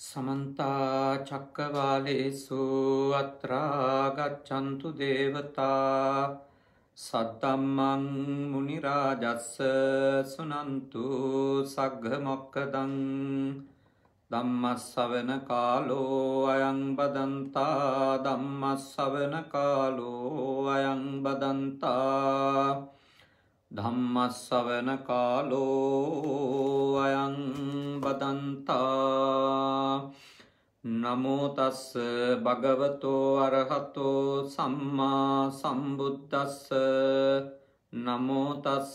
සමන්තා චක්කවාලේසු අත්‍රාගච්චන්තු දේවතා සත්තම්මං මුනිරාජස්ස සුනන්තු සග්ගමොක්කදං දම්මස්සවන කාලෝ අයං බදන්තා දම්මස්සවන කාලෝ අයං බදන්තා ධම්මස්සවන කාලෝ අයං බදන්තා නමෝතස්ස භගවතෝ අරහතෝ සම්මා සම්බුද්ධස්ස නමෝතස්ස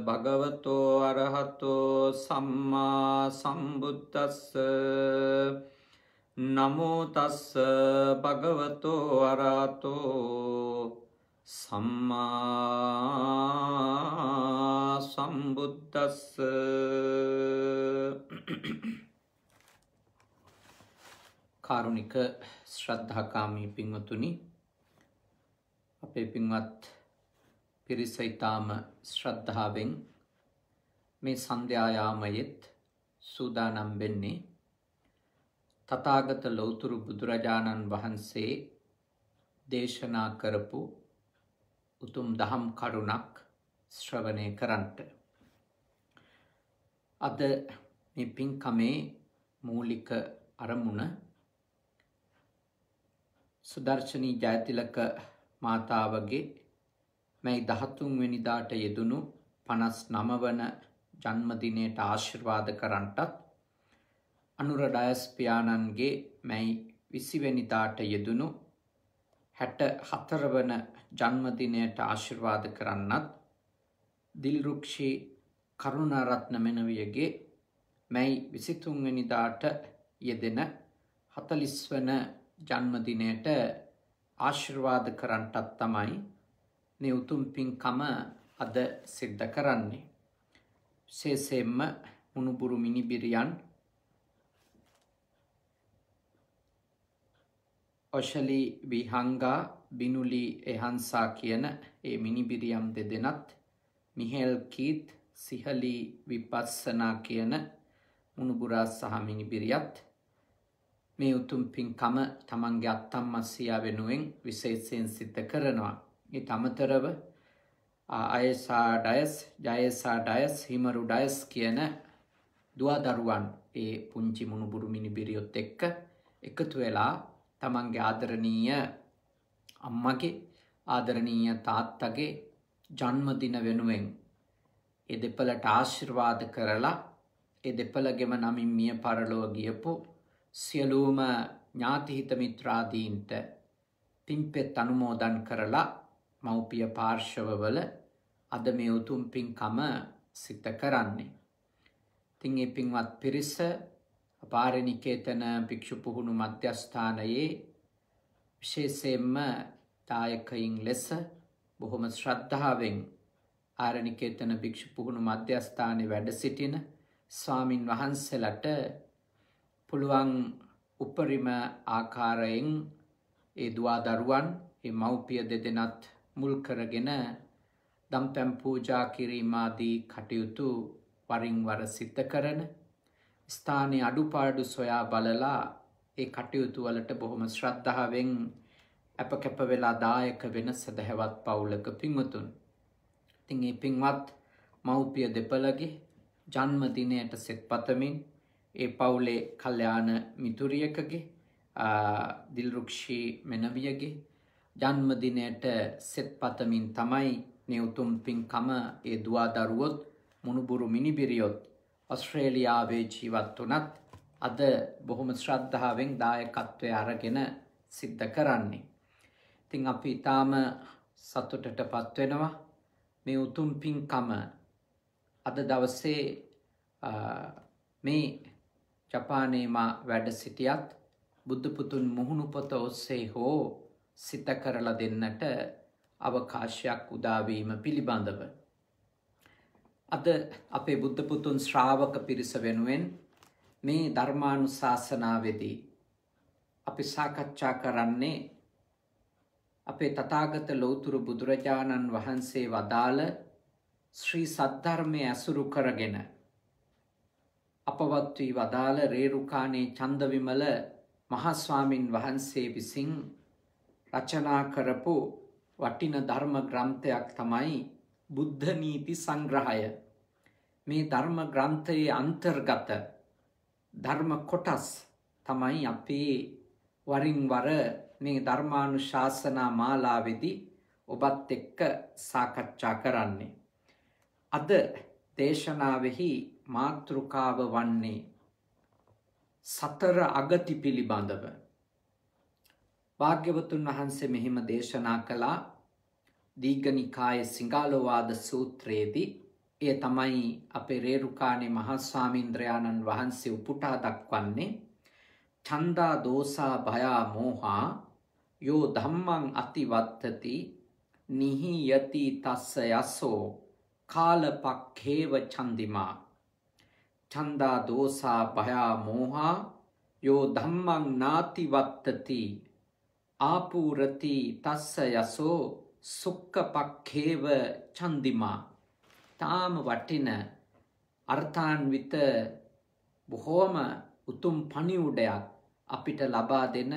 භගවතෝ අරහතෝ සම්මා සම්බුද්ධස්ස නමෝතස්ස භගවතෝ අරාතෝ සම්මා සම්බුද්ධස්ස කාරුණික ශ්‍රද්ධාකාමී පින්වතුනි අපේ පින්වත් පිරිස ඉතාම ශ්‍රද්ධාවෙන් මේ සන්ධ්‍යායාමයෙත් සූදානම් වෙන්නේ තථාගත ලෞතුරු බුදුරජාණන් වහන්සේ දේශනා කරපු උතුම් දහම් කරුණක් ශ්‍රවණය කරන්ට. අද මේ පින්කමේ මූලික අරමුණ සුදර්ශනී ජයතිලක මාතාවගේ මැයි දහතුන් වෙනිදාට යෙදුණු පනස් නමවන ජන්මදිනයට ආශිර්වාද කරන්ටත් අනුර ඩයස්පියානන්ගේ මැයි විසිවැනිදාට යෙදුණු හැට හතරවන ජන්මදිනයට ආශිර්වාද කරන්නත් දිල්රුක්ෂී කරුණාරත්න මෙනවියගේ මැයි විසිතුන්වනිදාට යෙදෙන හතලිස්වන ජන්මදිනයට ආශිර්වාද කරන්නටත් තමයි නිවුතුම් පින්කම අද සිද්ධ කරන්නේ. සේසෙම්ම මුණුබුරු මිනිබිරියන් ඔශලි විහංගා බිනුලි එහන්සා කියන ඒ මිනිබිරියම් දෙදෙනත් මිහෙල් කීත් සිහලි විපස්සනා කියන මුණුබුරා සහ මිනිබිරියත් මේ උතුම් පින්කම තමන්ගේ අත්තම් මස්සියා වෙනුවෙන් විශේෂයෙන් සිද්ධ කරනවා. ඒ තමතරව අයසා ඩයස් ජයසා ඩයස් හිමරු ඩයස් කියන දුවදරුවන් ඒ පුංචි මුණුබුරු මිනිබිරියොත් එක්ක එකතු වෙලා තමන්ගේ ආදරණීය අම්මගේ ආදරණීය තාත්තගේ ජන්මදින වෙනුවෙන් ඒ දෙපලට ආශිර්වාද කරලා ඒ දෙපළගෙම නමින් මිය පරලොව ගියපු සියලූම ඥාතිහිත මිත්‍රාදීන්ට පින්පෙත් අනුමෝදන් කරලා මව්පිය පාර්ශවවල අද මේ උතුම් පින්කම සිත කරන්නේ. තිං ඒ පින්වත් පිරිස පාරණිකේතන භික්‍ෂු පුහුණු මධ්‍යස්ථානයේ විශේෂයෙන්ම දායකයින් ලෙස බොහොම ශ්‍රද්ධාවෙන් ආරණිකේතන භික්‍ෂු පුහුණු මධ්‍යස්ථානය වැඩ සිටින ස්වාමින් වහන්සේලට පුළුවන් උපරිම ආකාරයෙන් ඒ දවා දරුවන් ඒ මව්පිය දෙදෙනත් මුල් කරගෙන දම් පැම් පූජා කිරීමාදී කටයුතු වරින්වර සිද්ධ කරන ස්ථානය අඩුපාඩු සොයා බලලා ඒ කටයුතු වලට බොහොම ශ්‍රද්ධාවෙන් අප කැප වෙලා දායක වෙන සදහැවත් පවුලක පින්වතුන්. තිං ඒ පින්වත් මව්පිය දෙපලගේ ජන්මදිනයට සෙත් පතමින් ඒ පවුලේ කල්්‍යයාන මිතුරියකගේ දිල්රුක්ෂී මෙනවියගේ ජන්මදිනයට සෙත් පතමින් තමයි නෙවතුම් පින්කම ඒ දවා දරුවොත් මුණුබුරු මිනිබිරියොත් ඔස්ට්‍රේලියාවේ ජීවත් වනත් අද බොහොම ශ්‍රද්ධාවෙන් දායකත්වය අරගෙන සිද්ධ කරන්නේ. තිං අපි ඉතාම සතුටට පත්වෙනවා මේ උතුම් පින්කම අද දවසේ මේ ජපානේම වැඩ සිටියත් බුද්ධපුතුන් මුහුණුපොත ඔස්සේ හෝ සිත කරලා දෙන්නට අවකාශයක් උදාවීම පිළිබඳව. අද අපේ බුද්ධපුතුන් ශ්‍රාවක පිරිස වෙනුවෙන් මේ ධර්මානු ශාසනාවෙදී අපි සාකච්ඡා කරන්නේ අපේ තතාගත ලෝතුරු බුදුරජාණන් වහන්සේ වදාළ ශ්‍රී සද්ධර්මය ඇසුරු කරගෙන අපවත් වී වදාළ රේරුකානේ චන්දවිමල මහස්වාමින් වහන්සේ විසින් රචනා කරපු වටින ධර්ම ග්‍රන්ථයක් තමයි බුද්ධ නීති සංග්‍රහය. මේ ධර්ම ග්‍රන්ථයේ අන්තර්ගත ධර්ම කොටස් තමයි අපේ වරින් වර මේ ධර්මානු ශාසනා මාලාවෙදි ඔබත් එක්ක සාකච්ඡා කරන්නේ. අද දේශනාවෙහි මාතෘකාව වන්නේ සතර අගති පිළිබඳව. භාග්‍යවතුන් වහන්සේ මෙහෙම දේශනා කළා දීගනිකාය සිංගාලෝවාද සූත්‍රයේදී එය තමයි අපේ රේරුකානේ මහස්වාමීන්ද්‍රයාණන් වහන්සේ උපුටා දක්වන්නේ. චන්දා දෝසා භයා මෝහා යෝ ධම්මං අතිවත්තති නිහි යති තස්ස යසෝ කාලපක්ඛේව චන්දිමා චන්දා දෝසා භයා මෝහා යෝ ධම්මං නාතිවත්තති ආපූරති තස්ස යසෝ සුක්කපක්ඛේව චන්දිමා තාම වටින අර්ථාන්විත බොහෝම උතුම් පණිවුඩයක් අපිට ලබා දෙන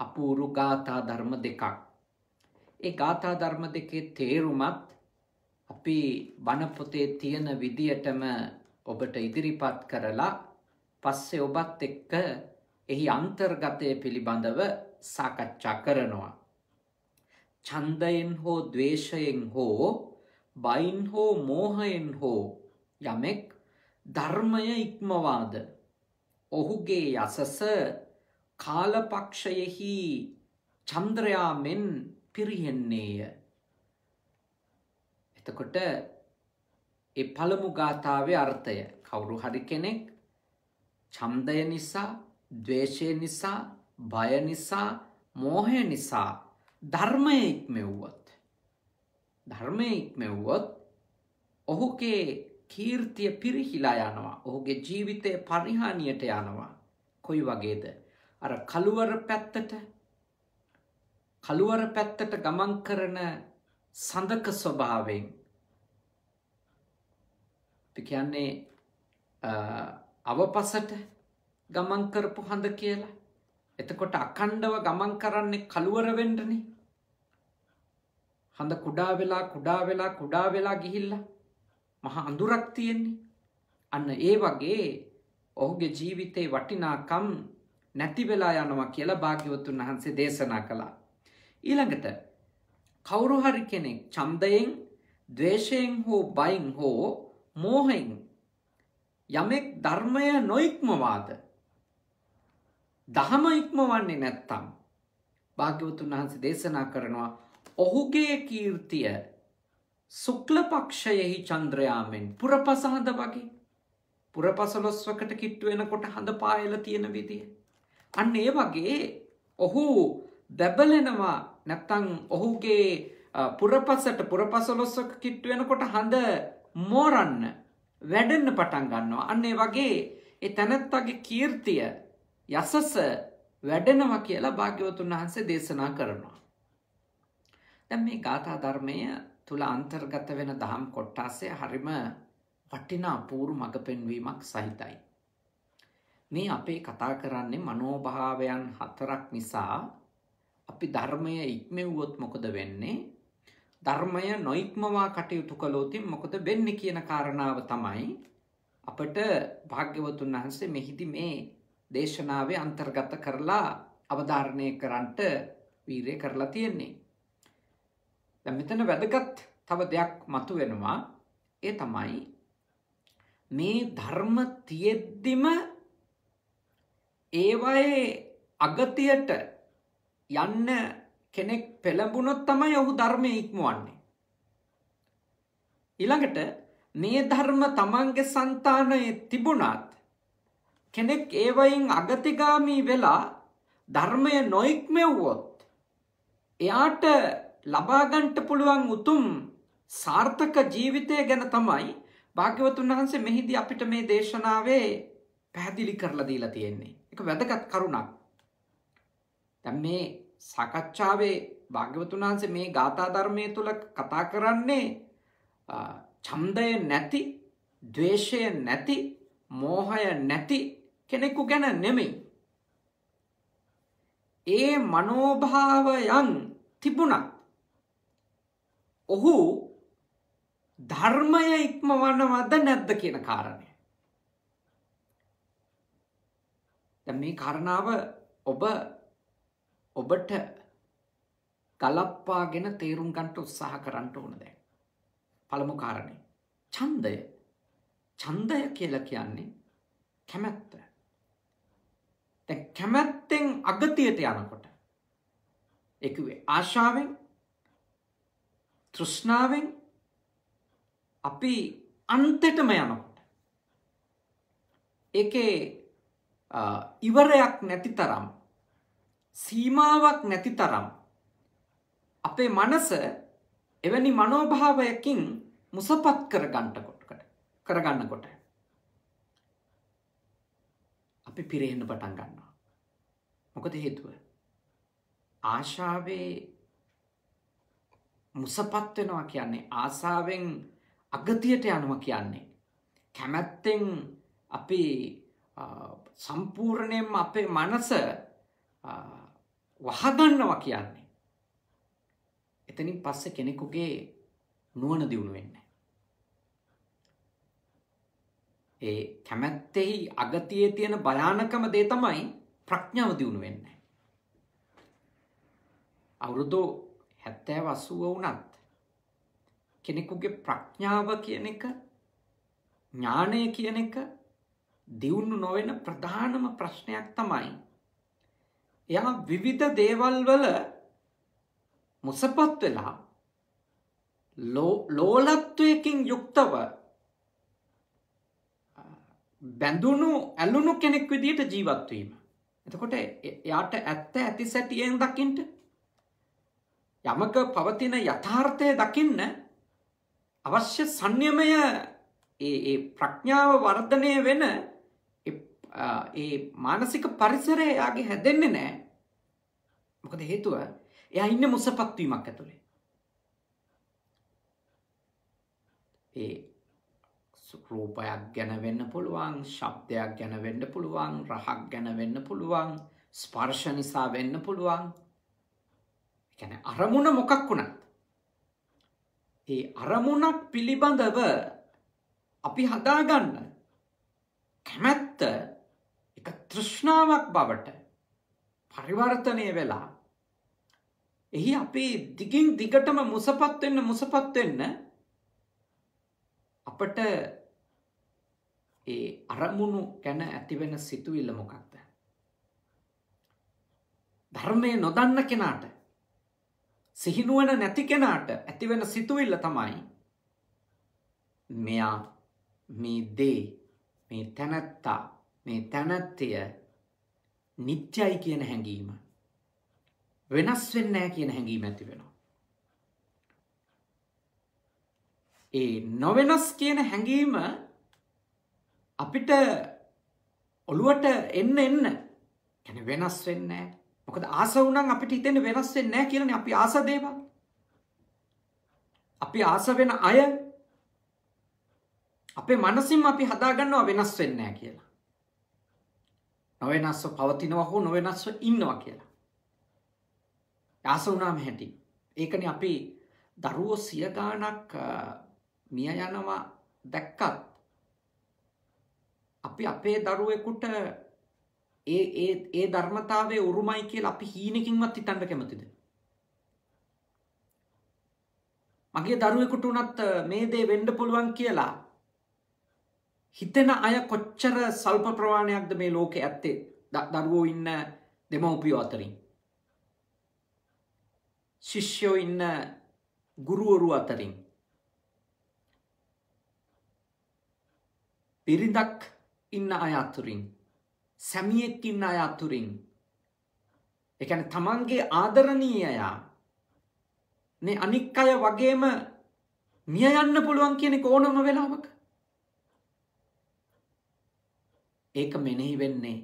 අපූරු ගාථා ධර්ම දෙකක්. ඒ ගාථා ධර්ම දෙකේ තේරුමත් අපි බණපොතේ තියෙන විදියටම ඔබට ඉදිරිපත් කරලා පස්සේ ඔබත් එක්ක එහි අන්තර්ගතය පිළිබඳව සාකච්ඡා කරනවා. චන්දයෙන් හෝ දවේශයෙන් හෝ බයින් හෝ මෝහයෙන් හෝ යමෙක් ධර්මය ඉක්මවාද ඔහුගේ යසස කාලපක්ෂයෙහි චන්ද්‍රයා මෙන් පිරිහෙන්නේය. එතකොට එ පළමු ගාථාවේ අර්ථය කවුරු හරි කෙනෙක් ඡන්දය නිසා, ද්වේෂය නිසා, බය නිසා, මෝහය නිසා ධර්මය ඉක්මෙව්වොත් ධර්මය ඉක්මෙව්වොත් ඔහුගේ කීර්තිය පිරිහිලා යනවා. ඔහුගේ ජීවිතය පරිහානියට යනවා. කොයි වගේද? අර කළුවර පැත්තට කළුවර පැත්තට ගමන් කරන සඳක ස්වභාවයෙන් කියන්නේ අවපසට ගමන් කරපු හඳ කියලා. එතකොට අකණ්ඩව ගමන් කරන්නේ කළුවර වෙන්නනේ. හඳ කුඩා වෙලා කුඩා වෙලා කුඩා වෙලා ගිහිල්ලා මහා අඳුරක් තියෙන්නේ. අන්න ඒ වගේ ඔහුගේ ජීවිතේ වටිනාකම් නැති වෙලා යනවා කියලා භාග්‍යවතුන් වහන්සේ දේශනා කළා. ඊළඟට කවුරු හරි කෙනෙක් ඡන්දයෙන්, ද්වේෂයෙන් හෝ බයෙන් හෝ මෝහයෙන් යමෙක් ධර්මය නොඉක්මවාද දහම ඉක්මවන්නේ නැත්තම් භාග්‍යවතුන් වහන්සේ දේශනා කරනවා ඔහුගේ කීර්තිය සුක්ලපක්ෂයෙහි චන්ද්‍රයාමෙන් පුරපසහඳ වගේ පුරපසලොස්වකට කිට්ටු වෙනකොට හඳ පායල තියෙන විදිය. අන්න ඒ වගේ ඔහු දැබලෙනවා නැත්තං ඔහුගේ පුරපසට පුරපසලොස්වක කිට්ටු වෙනකොට හඳ මෝරන්න වැඩන්න පටන් ගන්නවා. අන්නේ වගේ ඒ තැනැත්තගේ කීර්තිය යසස වැඩෙනවා කියලා භාග්‍යවතුන් වහන්සේ දේශනා කරනවා. දැන් මේ ගාථා ධර්මය තුළ අන්තර්ගත වෙන දහම් කොට්ටාසේ හරිම වටිනා පූරු මඟ පෙන්වීමක් සහිතයි. මේ අපේ කතා කරන්නේ මනෝභාවයන් හතරක් නිසා අපි ධර්මය ඉක්මෙව්වොත් මොකද වෙන්නේ ධර්මය නොයික්මවා කටයුතු කළෝතින් මොකද වෙන්න කියන කාරණාව තමයි අපට භාග්‍යවතුන් වහන්සේ මෙහිදි මේ දේශනාවේ අන්තර්ගත කරලා අවධාරණය කරන්ට වීරය කරලා තියෙන්නේ. දැන් මෙතන වැදගත් තව දෙයක් මතු වෙනවා ඒ තමයි මේ ධර්ම තියෙද්දිම ඒවයේ අගතියට යන්න කෙනෙක් පෙළඹුණොත් තමයි ඔහු ධර්මය ඉක්මවන්නේ. ඊළඟට මේ ධර්ම තමන්ගේ సంతානයේ තිබුණත් කෙනෙක් ඒවයින් අගතිගාමී වෙලා ධර්මය නොඉක්මෙව්වොත් එයාට ලබාගන්ට පුළුවන් උතුම් සාර්ථක ජීවිතය ගැන තමයි භාග්‍යවතුන් වහන්සේ මෙහිදී අපිට මේ දේශනාවේ පැහැදිලි කරලා දීලා තියෙන්නේ. එක වැදගත් කරුණක්. දැන් මේ සාකච්ඡාවේ භාග්‍යවතුන් වහන්සේ මේ ගාථා ධර්මයේ තුල කතා කරන්නේ ඡන්දය නැති, ද්වේෂය නැති, මෝහය නැති කෙනෙකු ගැන නෙමෙයි. ඒ මනෝභාවයන් තිබුණත් ඔහු ධර්මය ඉක්මවන්නවද නැද්ද කියන කාරණය. මේ කරණාව ඔබ ඔබට ගලප්පාගෙන තේරුම් ගන්ට උත්සාහ කරන්නට ඕන දැන්. පළමු කාරණය. චන්දය චන්දය කියල කියන්නේ කැමැත්ත. කැමැත්තෙන් අගතියට යනකොට. එකවේ ආශාවෙන් තෘෂ්ණාවෙන් අපි අන්තෙටම යනකොට. එකේ ඉවරයක් නැති තරම් සීමාවක් නැති තරම් අපේ මනස එවැනි මනෝභාවයකින් මුසපත් කර ගන්ටකොටකට කරගන්න කොට අපි පිරෙහෙන්න පටන් ගන්නවා මොකද හේතුව ආශාවේ මුසපත් වෙනවා කියන්නේ ආසාවෙන් අගතියට යනවා කියන්නේ. කැමැත්තෙන් අපි සම්පූර්ණයෙන්ම අපේ මනස වහගන්නවා කියන්නේ. එතනින් පස්සේ කෙනෙකුගේ නුවණ දියුණු වෙන්නේ ඒ කැමැත්තෙහි අගතියේ තියෙන භයානකම දේ තමයි ප්‍රඥාව දියුණු වෙන්නේ. අවුරුදු 70 80 වුණත් කෙනෙකුගේ ප්‍රඥාව කියන එක ඥානය කියන එක දියුණු නොවෙන ප්‍රධානම ප්‍රශ්නයක් තමයි එයා විවිධ දේවල් වල මුසපත් වෙලා ලෝලත්වයකින් යුක්තව බැඳුණු ඇලුණු කෙනෙක් විදියට ජීවත්වීම. එතකොට එයාට ඇත්ත ඇති සැටියෙන් දකිින්ට යමක පවතින යථාර්ථය දකින්න අවශ්‍ය සංයමය ප්‍රඥාව වර්ධනය වෙන ඒ මානසික පරිසරය යාගේ හැදෙන්නේ නෑ මොකද හේතුව? එයා ඉන්න මුසපත්වීමක් ඇතුළේ ඒ රූපයක් ගැන වෙන්න පුළුවන් ශබ්දයක් ගැන වෙන්න පුළුවන් රහක් ගැන වෙන්න පුළුවන් ස්පර්ශ නිසා වෙන්න පුළුවන්. ගැන අරමුණ මොකක් වුණත්. ඒ අරමුණක් පිළිබඳව අපි හදාගන්න කැමැත්ත එක තෘෂ්ණාවක් බවට පරිවර්තනය වෙලා එහි අපි දිගින් දිගටම මුසපත් වෙන්න මුසපත් වෙන්න අපට ඒ අරමුණු ගැන ඇතිවෙන සිතුවිල්ල මොකක්ද? ධර්මය නොදන්න කෙනාට සිහිනුවන නැති කෙනාට ඇතිවෙන සිතුවිල්ල තමයි මෙයා මේ දේ මේ තැනැත්තා මේ තැනැත්තය නිත්‍යයි කියන හැඟීම වෙනස් වෙන්නෑ කියන හැඟීම ඇති වෙනවා. ඒ නොවෙනස් කියන හැඟීම අපිට ඔළුවට එන්න එන්න ගැන වෙනස් වෙන්නෑ මොකද ආස වුණන් අපිට හිතෙන වෙනස් වෙන්නේ නැහැ කියලානේ අපි ආස දේවල්. අපි ආස වෙන අය අපේ මනසින්ම අපි හදාගන්නවා වෙනස් වෙන්නේ නැහැ කියලා. නොවෙනස්ව පවතිනවා හෝ නොවෙනස්ව ඉන්නවා කියලා. ආස වුණාම හැටි. ඒකනේ අපි දරුවෝ සිය ගාණක් මිය යනවා දැක්කත් අපි අපේ දරුවෙකුට ඒ ඒ ඒ ධර්මතාවය උරුමයි කියලා අපි හීනකින්වත් හිතන්න කැමතිද? මගේ දරුවෙකුට උනත් මේ දේ වෙන්න පුළුවන් කියලා. හිතෙන අය කොච්චර සල්ප ප්‍රමාණයක්ද මේ ලෝකේ ඇත්තේ? දරුවෝ ඉන්න දෙමව්පියෝ අතරින්. ශිෂ්‍යෝ ඉන්න ගුරුවරු අතරින්. පිරිඳක් ඉන්න අය අතුරින්. සැමියෙක් ඉන්න අය අතුරින්. එකන තමන්ගේ ආදරණීයයා නේ අනික් අය වගේම මිය යන්න පුළුවන් කියන ඕනම වෙලාවක. ඒක මෙනෙහි වෙන්නේ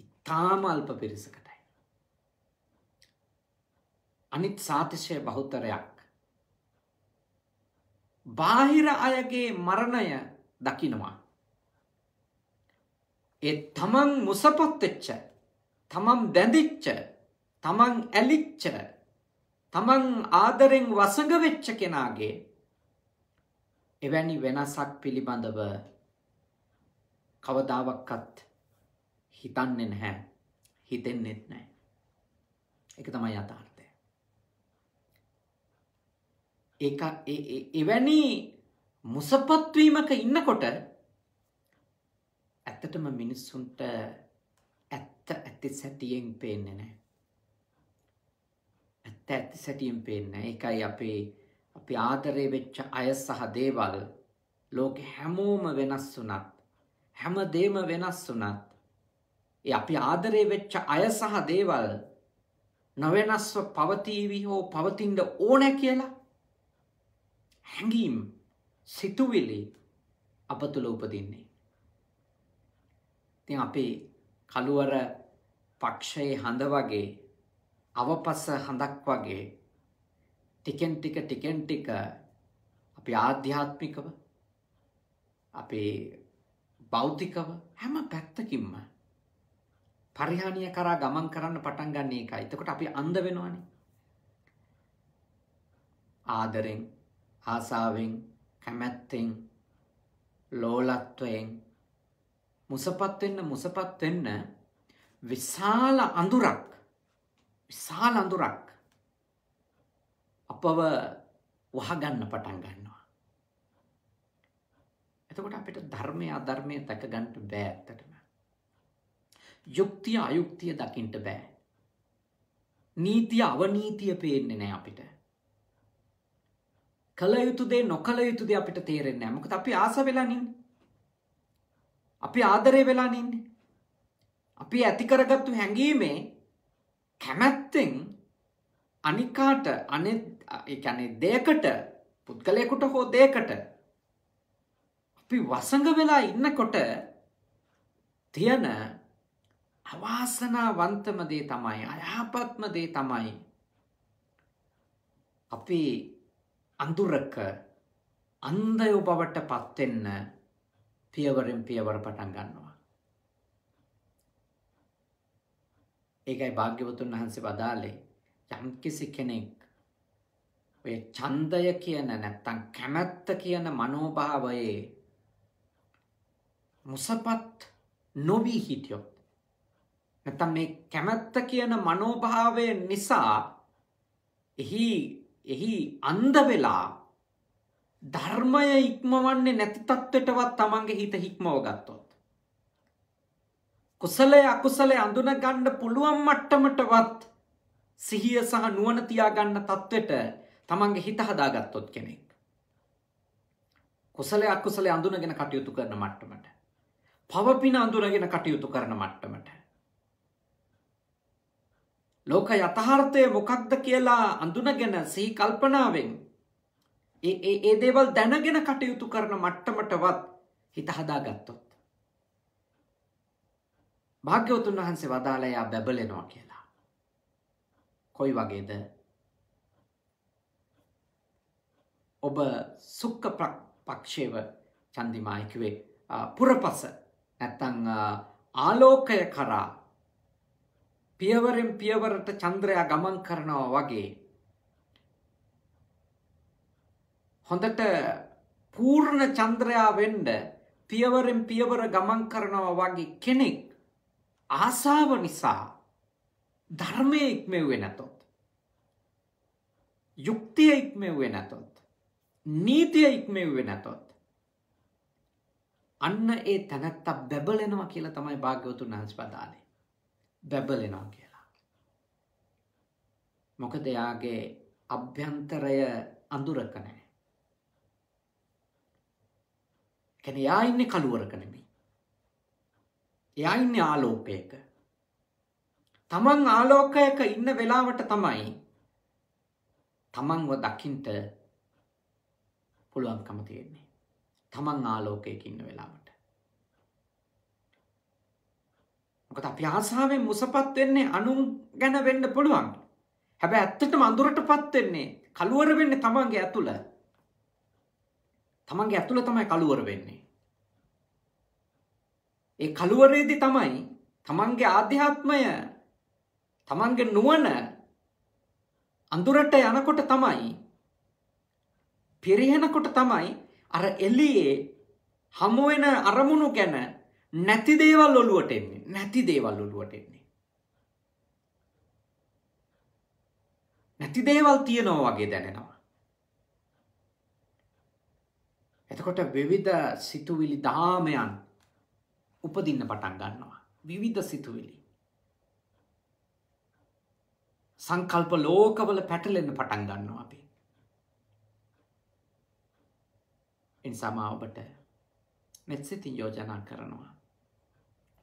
ඉතාම අල්ප පිරිසකටයි. අනිත් සාතිශය බහුතරයක්. බාහිර අයගේ මරණය දකිනවා. ඒ තමන් මුසපොත්තෙච්ච තමන් බැඳිච්ච තමන් ඇලිච්ච තමන් ආදරෙන් වසඟ වෙච්ච කෙනාගේ එවැනි වෙනසක් පිළිබඳව කවදාවක්කත් හිතන්නේ නැහැ හිතෙන්නෙත් නෑ එක තමයි යථාර්ථය. ඒ එවැනි මුසපත්වීමක ඉන්නකොට ඇත්තටම මිනිස්සුන්ට ඇත්ත ඇති සැටියෙන් පේන්නේ නෑ ඇත්ත ඇති සැටියෙන් පේන්න එකයි අපේ අපි ආදරය වෙච්ච අය සහ දේවල් ලෝක හැමෝම වෙනස් වනත් හැම දේම වෙනස් වනත් අපි ආදරය වෙච්ච අය සහ දේවල් නොවෙනස්ව පවතීවි හෝ පවතින්ට ඕන කියලා හැඟීම් සිතුවිලි අප තුළ උපදින්නේ. තින් අපේ කළුවර පක්ෂයේ හඳ වගේ අවපස හඳක් වගේ ටිකෙන් ටික ටිකෙන් ටික අපි ආධ්‍යාත්මිකව අපේ බෞද්ධිකව හැම පැත්තකින්ම පරිහානිය කරා ගමන් කරන්න පටන් ගන්න එකයි. එතකොට අපි අන්ධ වෙනවනේ. ආදරෙන්, ආසාවෙන්, කැමැත්තෙන්, ලෝලත්වයෙන් මුසපත් වෙන්න මුසපත් වෙන්න විශාල අඳුරක් විශාල අඳුරක් අපව වහගන්න පටන් ගන්නවා. එතකොට අපිට ධර්මය අධර්මය දැක ගන්නට බෑ ඇත්තටම. යුක්තිය අයුක්තිය දකින්ට බෑ. නීතිය අවනීතිය පේන්නේ නෑ අපිට. කළ යුතුදේ නොකළ යුතුද අපිට තේරෙන්නේ මොකද අපි ආස වෙලානින්. අපි ආදරය වෙලානින්න. අපි ඇතිකරගත්තු හැඟීමේ කැමැත්තෙන් අනිකාට අනෙ දෙයකට පුද්ගලයකුට හෝ දෙයකට අපි වසඟ වෙලා ඉන්නකොට තියෙන අවාසනාවන්තම දේ තමයි අයහපත්ම දේ තමයි අපි අඳුරක අන්දයෝ බවට පත්වෙන්න පියවරෙන් පියවර පටන් ගන්නවා. ඒකයි භාග්‍යවතුන් වහන්සේ වදාලේ යම්කිසි කෙනෙක් ඔය ඡන්දය කියන නැත්තම් කැමැත්ත කියන මනෝභාවයේ මුසපත් නොවී හිටියොත් නැත්තම් මේ කැමැත්ත කියන මනෝභාවය නිසා එහි එහි අන්ධ වෙලා ධර්මය ඉක්මවන්නේ නැති තත්ත්වයටවත් තමන්ගේ හිත හික්මව ගත්තොත්. කුසලය අකුසලය අඳුන ගන්න පුළුවන් මට්ටමටවත් සිහිය සහ නුවණ තියාගන්න තත්ත්වෙට තමන්ගේ හිත හදාගත්තොත් කෙනෙක්. කුසලය අකුසලය අඳුනගෙන කටයුතු කරන මට්ටමට. පවපින අඳුනගෙන කටයුතු කරන මට්ටමට. ලෝක යථාර්ථය මොකක්ද කියලා අඳුනගෙන සිහි කල්පනාවෙන් ඒ දේවල් දැනගෙන කටයුතු කරන මට්ටමටවත් හිත හදාගත්තොත්. භාග්‍යවතුන් වහන්සේ වදාලයා බැබලෙනවා කියලා. කොයි වගේද ඔබ සුක්ක පක්ෂේව චන්දිමායකිවේ පුරපස නැත්තං ආලෝකය කරා පියවරෙන් පියවරට චන්ද්‍රයා ගමන් කරනවා වගේ හොඳට පූර්ණ චන්ද්‍රයා වෙන්ඩ පියවරෙන් පියවර ගමන් කරනවා වගේ කෙනෙක් ආසාව නිසා ධර්මය ඉක්මෙව්වෙ නැතොත්. යුක්තිය ඉක්මෙව්වෙ නැතොත්. නීතිය ඉක්මෙව්වෙ නැතොත්. අන්න ඒ තැනැත්ත බැබලෙනවා කියලා තමයි භාග්‍යවතුන් වහන්ස පදාලේ. බැබලෙනවා කියලා. මොකද එයාගේ අභ්‍යන්තරය අඳුරක නෑ. කැන යා ඉන්න කළුවරක නෙමේ. එයා ඉන්න ආලෝකයක. තමන් ආලෝකයක ඉන්න වෙලාවට තමයි තමන්ව දකිින්ට පුළුවන්කම තියෙන්නේ. තමන් ආලෝකයක ඉන්න වෙලාවට. මොකද අපි ආසාාවෙන් මුසපත් වෙන්නේ අනුන් ගැන වෙන්න පුළුවන්. හැබැ ඇත්තටම අඳුරට පත් වෙන්නේ කළුවර වෙන්න තමන්ගේ ඇතුළ තමන්ගේ ඇතුළ තමයි කළුවර වෙන්නේ. ඒ කළුවරේදි තමයි තමන්ගේ ආධ්‍යාත්මය තමන්ගේ නුවන අඳුරට යනකොට තමයි පිරිහෙනකොට තමයි අර එල්ලියේ හමුවෙන අරමුණු ගැන නැති දේවල් ඔලුවට එන්නේ. නැති දේවල් ඔලුවට එන්නේ. නැති දේවල් තියෙනවා වගේ දැනෙනවා. එතකොට විවිධ සිතුවිලි දාමයන් උපදින්න පටන් ගන්නවා. විවිධ සිතුවිලි. සංකල්ප ලෝකවල පැටලෙන්න පටන් ගන්නවා අපි. එනිසාම ඔබට මෙත්සිතින් යෝජනා කරනවා.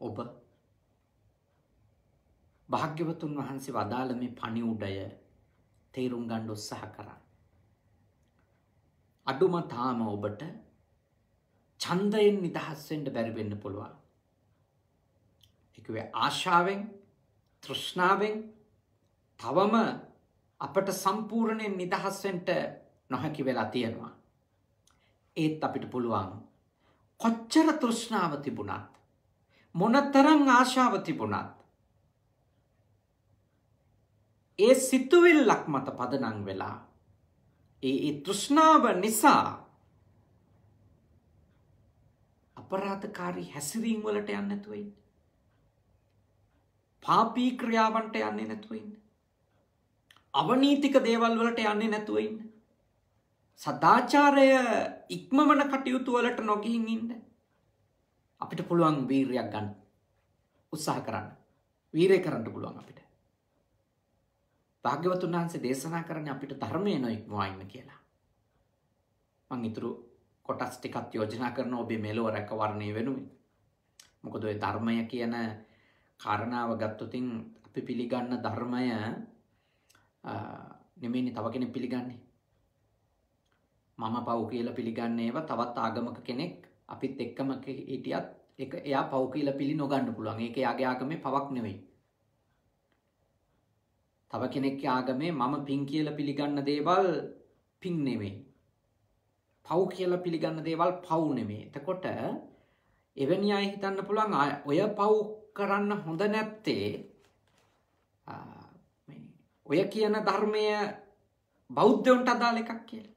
ඔබ භාග්‍යවතුන් වහන්සේ වදාළ මේ පණිවුඩය තේරුම් ගණ්ඩ උත්සාහ කරන්න. අඩුම තාම ඔබට චන්දයෙන් නිදහස්වෙන්ට බැරිවෙන්න පුළුවන්. එකවේ ආශාවෙන් තෘෂ්ණාවෙන් තවම අපට සම්පූර්ණයෙන් නිදහස්වෙන්ට නොහැකි වෙලා තියෙනවා. ඒත් අපිට පුළුවන් කොච්චර තෘෂ්ණාව තිබුණත් මොනතරං ආශාව තිබුණත් ඒ සිතුවිල්ලක් මත පදනං වෙලා ඒ තෘෂ්ණාව නිසා අපරාධකාරී හැසිරීම් වලට යන්න නැතුවයි පාපී ක්‍රියාවන්ට යන්නේ නැතුවයින්න අවනීතික දේවල් වලට යන්නේ නැතුවයින්න සදාචාරය ඉක්මවන කටයුතු වලට නොගිහින් ඉන්න. අපිට පුළුවන් වීරයක් ගන්න. උත්සාහ කරන්න. වීරය කරන්න පුළුවන් අපිට. භාග්‍යවතුන් වහන්සේ දේශනා කරන අපිට ධර්මය නොඉක්මවා ඉන්න කියලා. මං ඉතුරු කොටස් ටිකත් යෝජනා කරන ඔබේ මෙලොව රැකවරණය වෙනුවෙන්. මොකද ඔය ධර්මය කියන කාරණාව ගත්තොතින් අපි පිළිගන්න ධර්මය නෙමෙයිනි තව කෙනෙක් පිළිගන්නේ. මම පව් කියලා පිළිගන්නේ ඒවා තවත් ආගමක කෙනෙක් අපිත් එක්කම හිටියත් එක එයා පව් කියලා පිළි නොගන්න පුළුවන්. ඒක එයාගේ ආගමේ පවක් නෙවෙයි. තව කෙනෙක්ගේ ආගමේ මම පින් කියලා පිළිගන්න දේවල් පින් නෙවෙයි පව් කියලා පිළිගන්න දේවල් පව් නෙමේ එතකොට එවැනි අය හිතන්න පුළුවන් ඔය පව් කරන්න හොඳ නැත්තේ ඔය කියන ධර්මය බෞද්ධයොන්ට අදාළ එකක් කියලා.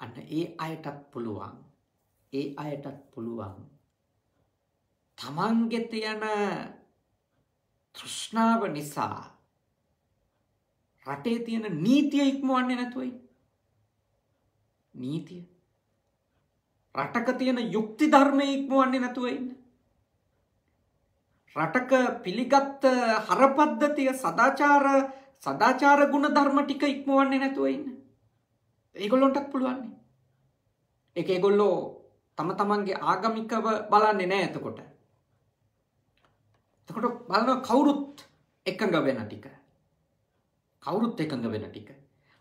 අන්න ඒ අයටත් පුළුවන්. ඒ අයටත් පුළුවන් තමන්ගෙ තියෙන තෘෂ්ණාව නිසා රටේ තියෙන නීතිය ඉක්මවන්නේ නැතුවයි. නීතිය. රටක තියෙන යුක්ති ධර්මය ඉක්මවන්නේ නැතුවයින්න රටක පිළිගත්ත හරපද්ධතිය සදාචාර සදාචාර ගුණ ධර්ම ටික ඉක්මවන්නේ නැතුවඉන්න ඒගොල්ලොන්ටත් පුළුවන්නේ එක ඒගොල්ලෝ තම තමන්ගේ ආගමිකව බලන්නේ නෑ ඇතකොට තකොට බලන කවුරුත් එකඟ වෙන ටික. කවුරුත් එකඟ වෙන ටික.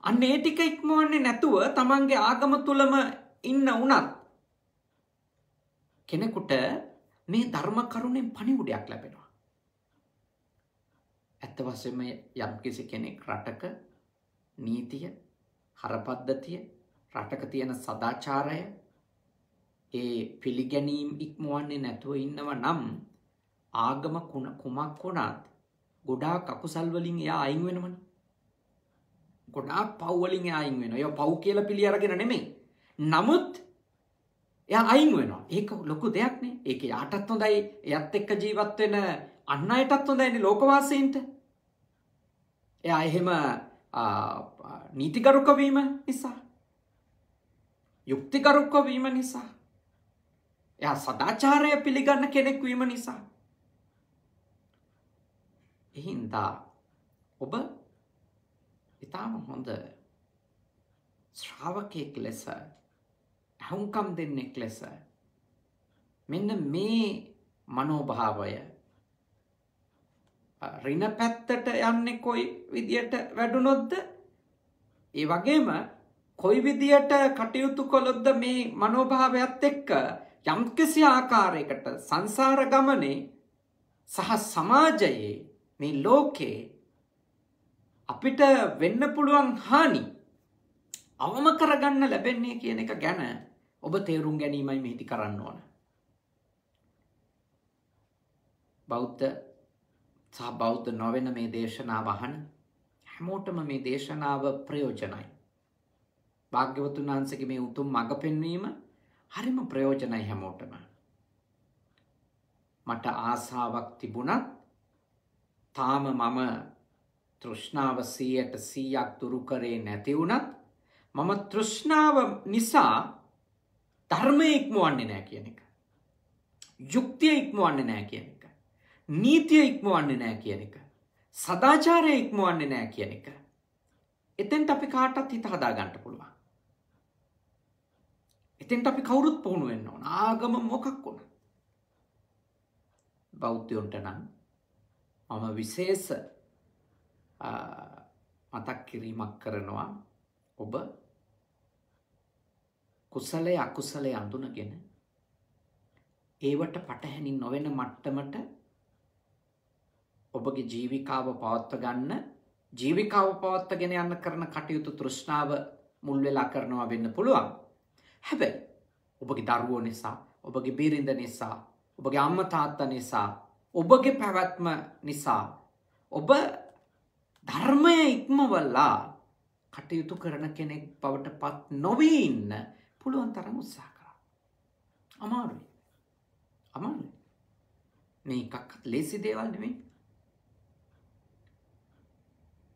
අන්න ඒ ටික ඉක්මවන්නේ නැතුව තමන්ගේ ආගම තුළම ඉන්න වනත් කෙනෙකුට මේ ධර්ම කරුණෙන් පණිවුඩයක් ලැබෙනවා. ඇත්ත වසම යම්කිසි කෙනෙක් රටක නීතිය හරපද්ධතිය රටක තියෙන සදාචාරය ඒ පිළිගැනීම් ඉක්මුවන්නේ නැතුව ඉන්නව නම් ආගම කුණ කුමක් වුණත් ගොඩා කකුසල්වලින් එයා අයින් වෙනවන. ගොඩා පව්වලින් අයින් වෙන ය පව් කියල පිළි අරගෙන නෙමේ නමුත් එය අයින් වෙනවා. ඒක ලොකු දෙයක්නේ ඒක යාටත් හොඳයි. එයත් එක්ක ජීවත්වෙන අන්න අයටත් හොඳයිනි ලෝකවාසීන්ට. එයා එහෙම නීතිගරුකවීම නිසා යුක්තිකරුක්ක වීම නිසා එයා සදාචාරය පිළිගන්න කෙනෙක් වීම නිසා එහින්දා ඔබ ඉතාම හොඳ ශ්‍රාවකයෙක් ලෙස ඇහුන්කම් දෙන්නෙක් ලෙස මෙන්න මේ මනෝභාවය රින පැත්තට යන්නේ කොයි විදියට වැඩුනොද්ද ඒ වගේම කොයි විදියට කටයුතු කොළොද්ද මේ මනෝභාවයත් එක්ක? යම්කිසි ආකාරයකට සංසාර ගමනේ සහ සමාජයේ මේ ලෝකේ අපිට වෙන්න පුළුවන් හානි අවම කරගන්න ලැබෙන්නේ කියන එක ගැන ඔබ තේරුම් ගැනීමයි මෙහිති කරන්න ඕන. බෞද්ධ සහ බෞද්ධ නොවෙන මේ දේශනාව අහන හැමෝටම මේ දේශනාව ප්‍රයෝජනයි. භාග්‍යවතුන් වහන්සේගේ මේ උතුම් මඟ පෙන්වීම හරිම ප්‍රයෝජනයි හැමෝටම. මට ආසාවක් තිබුණත් තාම මම තෘෂ්ණාව සීයට සීයක් දුරු කරේ නැති වුණත් මම තෘෂ්ණාව නිසා ධර්මය ඉක්මුවන්නේ නෑ කියන එක. යුක්තිය ඉක්මුවන්නේ නෑ කියන එක. නීතිය ඉක්මුවන්නේ නෑ කියන එක. සදාචාරය ඉක්මුවන්නේ නෑ කියන එක. එතෙන්ට අපි කාටත් හිත හදාගන්නට පුළුවන්. එතෙන්ට අපි කවුරුත් පුහුණු වෙන්න ඕන ආගම මොකක් වුණ. බෞද්ධයොන්ට නම් මම විශේෂ මතක් කිරීමක් කරනවා. ඔබ කුසලය අකුසලය අඳුනගෙන ඒවට පටහැනින් නොවෙන මට්ටමට ඔබගේ ජීවිකාව පවත්ව ගන්න ජීවිකාව පවත්වගෙන යන්න කරන කටයුතු තෘෂ්ණාව මුල් වෙලා කරනවා වෙන්න පුළුවන්. හැබැයි ඔබගේ දරුවෝ නිසා ඔබගේ බිරිඳ නිසා ඔබගේ අම්ම තාත්තා නිසා ඔබගේ පැවැත්ම නිසා ඔබ ධර්මය ඉක්මවල්ලා කටයුතු කරන කෙනෙක් බවට පත් නොවී ඉන්න පුළුවන් තරම් උත්සාහ කරා. අමාරුයි. අමාරුයි. මේ එකක්වත් ලේසි දේවල් නෙමෙයි.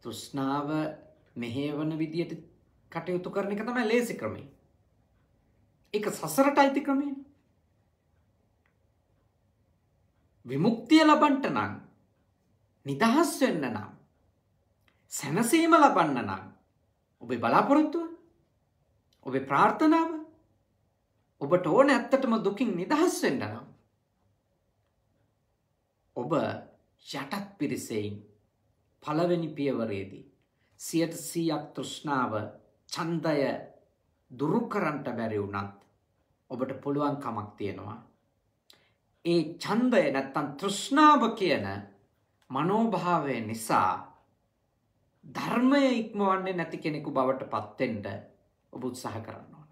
තෘෂ්ණාව මෙහෙවන විදියට කටයුතු කරන එක තමයි ලේසි ක්‍රමය. ඒක සසරට අයිති ක්‍රමය. විමුක්තිය ලබන්ට නම් නිදහස් වෙන්න නම් සැනසීම ලබන්න නම් ඔබේ බලාපොරොත්තුව ඔබේ ප්‍රාර්ථනාව ඔබට ඕන ඇත්තටම දුකින් නිදහස් වෙන්න නම් ඔබ යටත් පිරිසෙයින් පළවෙනි පියවරේදී සියට සීයක් තෘෂ්ණාව චන්දය දුරු කරන්ට බැරි වුණත් ඔබට පුළුවන් කමක් තියෙනවා. ඒ ඡන්දය නැත්තම් තෘෂ්ණාව කියන මනෝභාවය නිසා ධර්මය ඉක්මවන්නේ නැති කෙනෙකු බවට පත්වෙන්න ඔබ උත්සාහ කරන්න ඕන.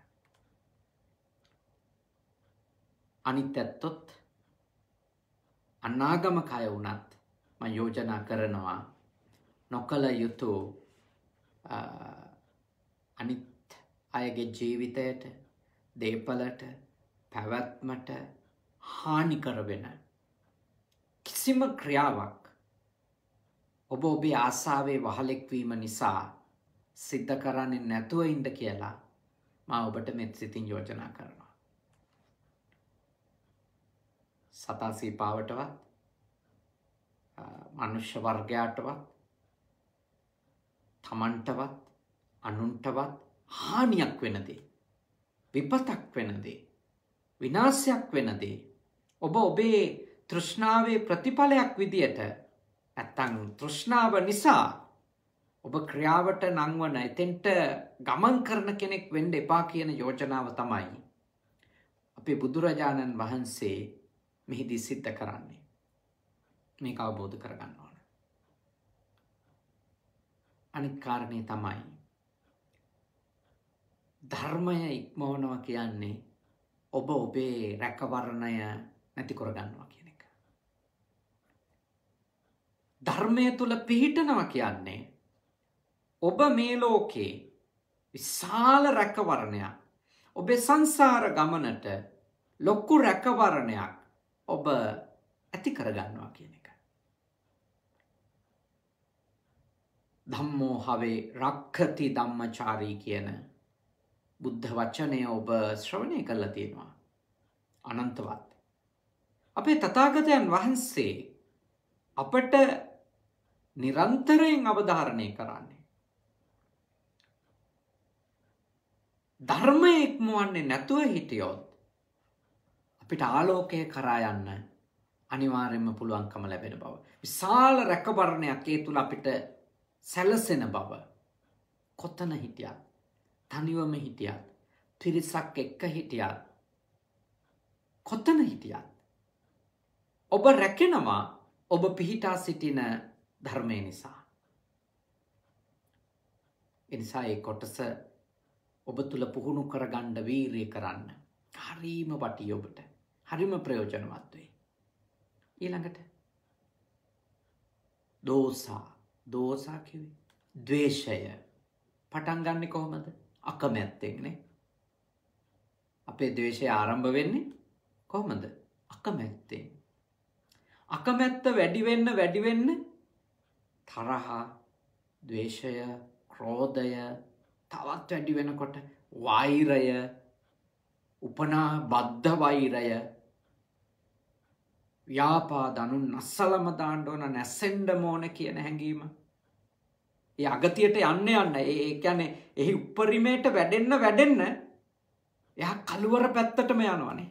අනිත් ඇත්තොත් අනාගම කය වුණත් මම යෝජනා කරනවා නොකල යුතු අනිත් අයගේ ජීවිතයට දේපලට පැවැත්මට හානි කරවෙන කිසිම ක්‍රියාවක් ඔබ ඔබේ ආසාාවේ වහලෙක්වීම නිසා සිද්ධ කරන්නේ නැතුව ඉන්ඩ කියලා මා ඔබට මෙත් සිතින් යෝජනා කරනවා. සතාසී පාවටවත් මනුෂ්‍ය වර්ගයාටවත් තමන්ටවත් අනුන්ටවත් හානියක් වෙනදේ විපතක් වෙනදේ විනාශයක් වෙනදේ ඔබ ඔබේ තෘෂ්ණාවේ ප්‍රතිඵලයක් විදියට ඇත්තං තෘෂ්ණාව නිසා ඔබ ක්‍රියාවට නංවන එතෙන්ට ගමන් කරන කෙනෙක් වෙන්ඩ එපා කියන යෝජනාව තමයි. අපේ බුදුරජාණන් වහන්සේ මෙහිදී සිද්ධ කරන්නේ. මේක අවබෝධ කරගන්න ඕන. අනිත්කාරණය තමයි. ධර්මය ඉක්මෝනවා කියන්නේ ඔබ ඔබේ රැකවරණය නැති කොරගන්නවා කියන එක. ධර්මය තුළ පිහිටනවා කියන්නේ ඔබ මේ ලෝකේ විශාල රැකවරණයක් ඔබේ සංසාර ගමනට ලොක්කු රැකවරණයක් ඔබ ඇති කරගන්නවා කියන එක. ධම්මෝ හවේ රක්කති ධම්මචාරී කියන බුද්ධ වචනය ඔබ ශ්‍රවණය කරලා තියෙනවා. අනන්තවත්. අපේ තථාගතයන් වහන්සේ අපට නිරන්තරයෙන් අවධාරණය කරන්නේ. ධර්මය ඉක්මුවන්නේ නැතුව හිටියොත් අපිට ආලෝකය කරා යන්න අනිවාර්යෙන්ම පුළුවන්කම ලැබෙන බව. විශාල රැකබරණයක් ඒ තුළ අපිට සැලසෙන බව. කොත්තන හිටියත් තනිවම හිටියත් පිරිසක් එක්ක හිටියත් කොත්තන හිටියත් ඔබ රැකෙනවා ඔබ පිහිටා සිටින ධර්මය නිසා. එනිසා ඒ කොටස ඔබ තුළ පුහුණු කරගණ්ඩ වීරය කරන්න හරීම වටි ඔබට. හරිම ප්‍රයෝජනවත් වේ. ඊළඟට දෝසා. දෝසා කිවේ දවේශය පටන්ගන්න කොහොමද? අකමැත්තෙක්නේ අපේ දවේශය ආරම්භ වෙන්නේ කොහොමද? අකමැත්තෙන්. අකමැත්ත වැඩිවෙන්න වැඩිවෙන්න තරහා දවේශය ක්‍රෝධය තවත් වැඩි වෙනකොට වෛරය උපනා බද්ධ වෛරය ව්‍යාපාදනු නස්සලම දාණ්ඩෝන නැස්සෙන්ඩ මෝන කියන හැඟීම. ඒ අගතියට යන්න යන්න ඒ ගැනේ එහි උපරිමයට වැඩෙන්න වැඩෙන්න එය කළුවර පැත්තටම යනවනේ.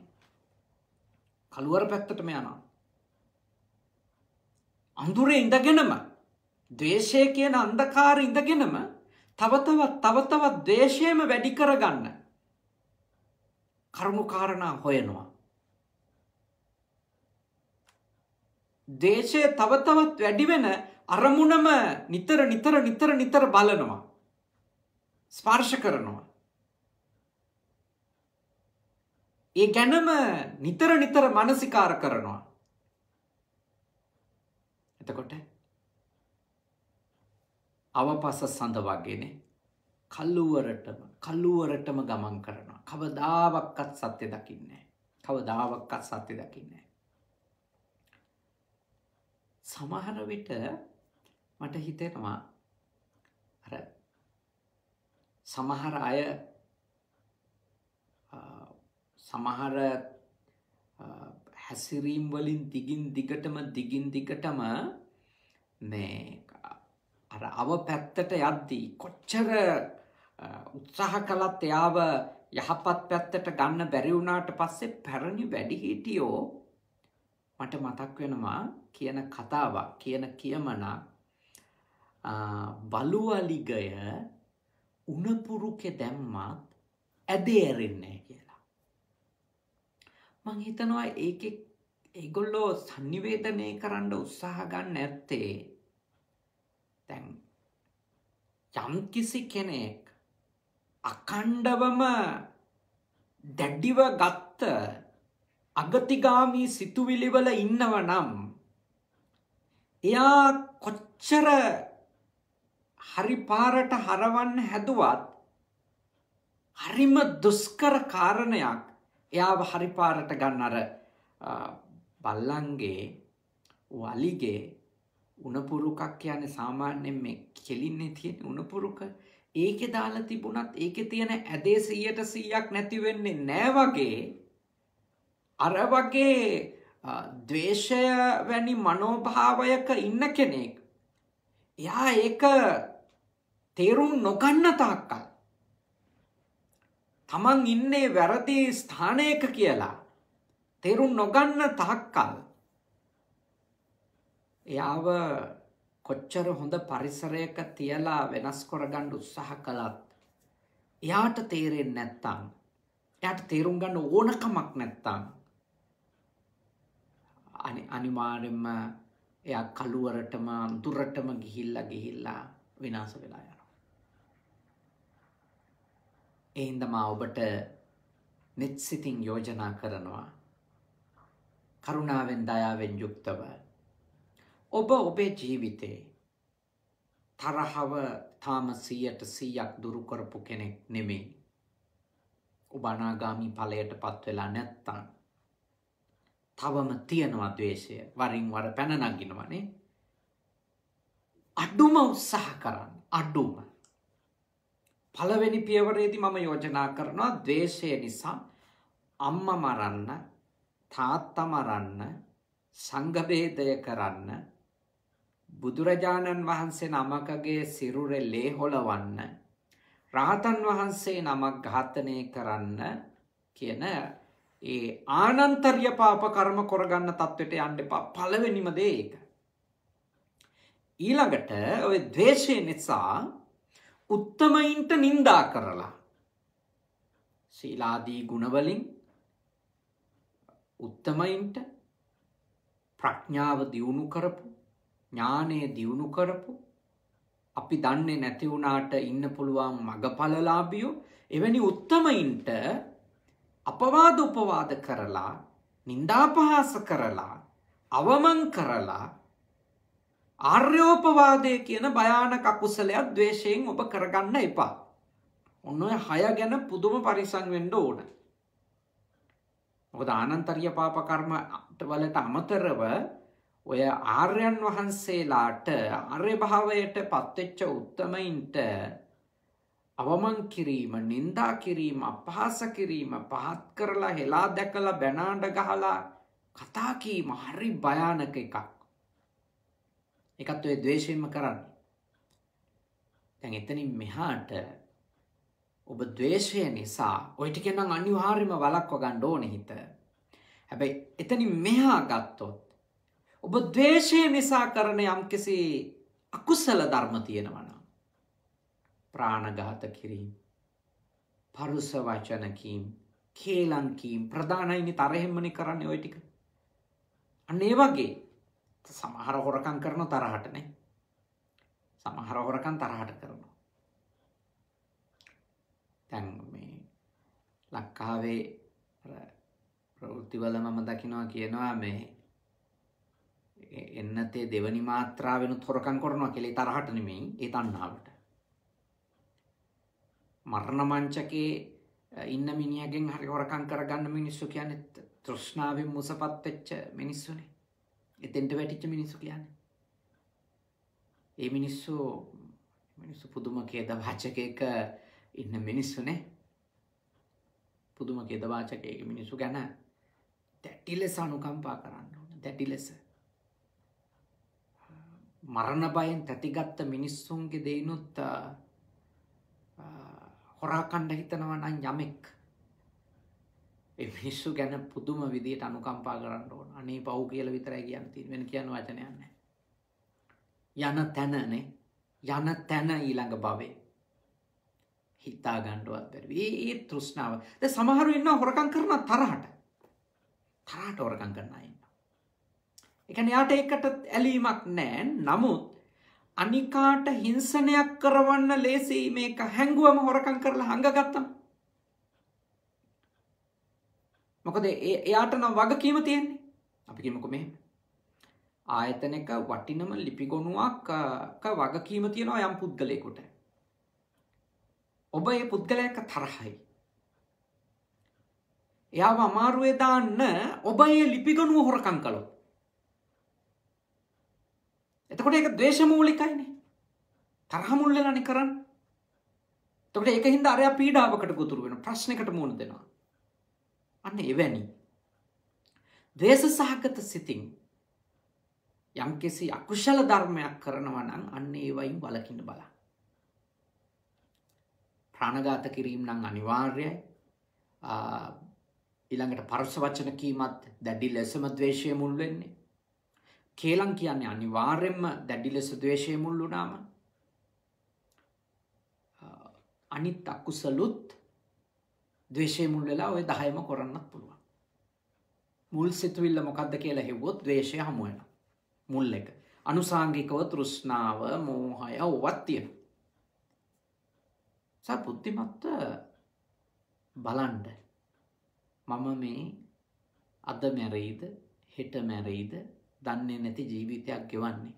කළුවර පැත්තටම යනවා. අඳුරේ ඉඳගෙනම දේශය කියන අන්දකාර ඉඳගෙනම තවතවත් තවතවත් දේශයම වැඩි කරගන්න කරුණු කාරණා හොයනවා. දේශය තවතවත් වැඩිවෙන අරමුණම නිතර නිතර නිතර නිතර බලනවා. ස්පර්ශ කරනවා. ඒ ගැනම නිතර නිතර මනසිකාර කරනවා. එතකොට අවපස සඳ වගේනේ කල්ලුවරටම කල්ලුවරටම ගමන් කරනවා. කවදාවක්කත් සත්‍ය දකින්නේ. කවදාවක්කත් සත්‍ය දකින්නේ. සමහර විට මට හිතෙනවා අර සමහර අය සමහර හැසිරීම් වලින් දිගින් දිගටම දිගින් දිගටම මේ අර අව පැත්තට යද්දී කොච්චර උත්සාහ කළත් එයාව යහපත් පැත්තට ගන්න බැරි වුණාට පස්සේ පැරණි වැඩිහිටියෝ මට මතක් වෙනවා කියන කතාවක් කියන කියමනක් බලුවලිගය උනපුරුකෙ දැම්මත් ඇදේ ඇරෙන්නේ කියලා. මං හිතනවා ඒක ඒගොල්ලෝ සංනිවේදනය කරන්න උත්සාහ ගන්න ඇත්තේ තැන් යම්කිසි කෙනෙක් අකණ්ඩවම දැඩ්ඩිව ගත්ත අගතිගාමී සිතුවිලිවල ඉන්නව නම් එයා කොච්චර හරි පාරට හරවන්න හැදුවත් හරිම දුස්කර කාරණයක් එයාව හරි පාරට ගන්න අර බල්ලන්ගේ වලිගේ උනපුරුකක් කියන්නේ සාමාන්‍යයෙන් මේ කෙලින්නේ තියෙන උනපුරුක ඒකෙ දාලා තිබුණත් ඒකෙ තියෙන ඇදේ සීයට සීයක් නැතිවෙන්නේ නෑවගේ අර වගේ දවේශය වැනි මනෝභාවයක ඉන්න කෙනෙක්. එයා ඒක තේරුම් නොගන්න තාක්කල් තමන් ඉන්නේ වැරදි ස්ථානයක කියලා. තේරුම් නොගන්න තාක්කල්. එයාව කොච්චර හොඳ පරිසරයක තියලා වෙනස් කොරගන්න උත්සාහ කළත් එයාට තේරෙන් නැත්තං එයට තේරුම් ගන්න ඕනකමක් නැත්තං අනිවාරෙන්ම එය කළුවරටම අන්තුරටම ගිහිල්ල ගිහිල්ලා විනාස වෙලා යනවා. එහින්දමා ඔබට නෙත්සිතින් යෝජනා කරනවා කරුණාවෙන් දයාවෙන් යුක්තව ඔබ ඔබේ ජීවිතේ තරහව තාම සීයට සීයක් දුරුකරපු කෙනෙක් නෙමෙයි. ඔබනාගාමි පලයට පත් වෙලා නැත්තන්. තවම තියෙනවා දවේශය වරින් වර පැනනගිනවනේ. අඩුම උත්සාහ කරන්න අඩුම. පළවෙනි පියවරේදි මම යෝජනා කරනවා දවේශය නිසා අම්ම මරන්න තාත්ත මරන්න සංගභේදය කරන්න බුදුරජාණන් වහන්සේ නමකගේ සිරුරෙ ලේහොලවන්න රාතන් වහන්සේ නමක් ඝාතනය කරන්න කියන ඒ ආනන්තර්ය පාප කර්ම කොරගන්න තත්ත්වයට යන්න එපා පළවෙනිම දේ ඒක. ඊළඟට ඔය ද්වේෂය නිසා උත්තමයින්ට නින්දා කරලා. ශීලාදී ගුණවලින් උත්තමයින්ට ප්‍රඥාව දියුණු කරපු ඥානය දියුණු කරපු අපි දන්නේ නැති වුණාට ඉන්න පුළුවන් මගපලලාබියෝ එවැනි උත්තමයින්ට අපවාද උපවාද කරලා නින්දාපහාස කරලා අවමං කරලා ආර්යෝපවාදය කියන භයානක අකුසලයක් ද්වේෂයෙන් ඔබ කරගන්න එපා. ඔන්න ඔය හය ගැන පුදුම පරිසං වෙන්න ඕන. මොකද ආනන්තරිය පාප කර්මට වලට අමතරව ඔය ආර්යයන් වහන්සේලාට ආර්ය භාවයට පත්වෙච්ච උත්තමයින්ට අවමන් කිරීම නින්දා කිරීම අපහාස කිරීම පහත් කරලා හෙලා දැකලා බැනාඩ ගහලා කතා කීම හරි භයානක එකක්. එකත් ඔය ද්වේෂයෙන්ම කරන්න. දැන් එතනින් මෙහාට ඔබ ද්වේෂය නිසා ඔය ටික නම් අනිවාර්යයෙන්ම වළක්ව ගන්න ඕනේ හිත. හැබැයි එතනින් මෙහා ගත්තොත් ඔබ ද්වේෂය නිසා කරන යම්කිසි අකුසල ධර්ම තියෙනවා නම් ප්‍රාණඝාත කිරීම පරුස වචන කීම් කේලම් කීම් ප්‍රධානයිනි තරහෙම්මනි කරන්නේ ඔය ටික. අන්න ඒ වගේ සමහර හොරකම් කරන තරහටනේ. සමහර හොරකම් තරහට කරනවා. තැන් මේ ලක්කාවේ ප්‍රවෘත්තිවල මම දකිනවා කියනවා මේ එන්නතේ දෙවනි මාත්‍රාවෙන තොරකං කරනවා කෙළේ තරහට නෙමෙයි ඒ තන්නාවට. මරණ මංචකේ ඉන්න මිනිියගෙන් හරි හොරකං කරගන්න මිනිස්සු කියන්නේ තෘෂ්ණාවෙන් මුසපත් වෙච්ච මිනිස්සුනේ. එතෙන්ට වැටිච්ච මිනිස්සු කියන්නේ. ඒ මිනිස්සු මිනිස්සු පුදුම කේද වාචකයක ඉන්න මිනිස්සුනේ. පුදුම කේද වාචකයක මිනිස්සු ගැන දැටි ලෙස අනුකම්පා කරන්න ඕන. දැටි ලෙස. මරණ බයෙන් තැතිගත්ත මිනිස්සුන්ගේ දෙයිනුත් හොරාකණ්ඩ හිතනවා නම් යමෙක් ඒ මිනිස්සු ගැන පුදුම විදියට අනුකම්පා කරන්න ඕන. අනේ පව් කියලා විතරයි කියන්න තියෙන්නේ. වෙන කියන වචනයක් නැහැ. යන තැනනේ යන තැන ඊළඟ භවේ හිතා ගන්නවත් බැරි. ඒ ඒ තෘෂ්ණාව. දැන් සමහරු ඉන්නවා හොරකම් කරන තරහට. තරහට හොරකම් කරන අය ඉන්නවා. ඒ කියන්නේ යාට ඒකට ඇලීමක් නැහැ. නමුත් අනිකාට හිංසනයක් කරවන්න ලේසි මේක හැංගුවම හොරකම් කරලා හංගගත්තම මොකද එයාට නම් වගකීම තියෙන්නේ. අපි කියමුකෝ මෙහෙම. ආයතනක වටිනම ලිපිගොනුවක් වගකීම තියෙනවා යම් පුද්ගලයෙකුට. ඔබ ඒ පුද්ගලයක තරහයි. එයාව අමාරුවේ දාන්න ඔබ ඒ ලිපිගොනුව හොරකම් කළොත්. එතකොට ඒක ද්වේෂමූලිකයිනේ තරහ මුල් වෙලානේ කරන්නේ. එතකොට ඒක හින්දා අරයා පීඩාවකට ගොදුරු වෙනවා. ප්‍රශ්නයකට මුහුණ දෙනවා. අන්න එවැනි. දේශ සහගත සිතින් යම්කිසි අකුශල ධර්මයක් කරනවා නම් අන්න ඒවයින් වලකින්න බලා. ප්‍රාණඝාත කිරීම නම් අනිවාර්යයි. ඊළඟට පරස වචන කීමත් දැඩි ලෙසම ද්වේෂය මුල් වෙන්නේ. කේලම් කියන්නේ අනිවාර්යෙන්ම දැඩි ලෙස ද්වේෂය මුල් වුණාම අනිත් අකුසලුත් දවේශය මුල් වෙලා ඔය දහයම කොරන්නත් පුළුවන්. මුල් සිතුවිල්ල මොකක්ද කියලා හෙව්වොත් දවේශය හමුවෙන. මුල් එක. අනුසාංගිකව තෘෂ්ණාව මෝහය ඔවත් තියෙන. සා බුද්ධිමත්ත බලන්ඩ මම මේ අද මැරයිද හෙට මැරයිද දන්නේ නැති ජීවිතයක් ගෙවන්නේ.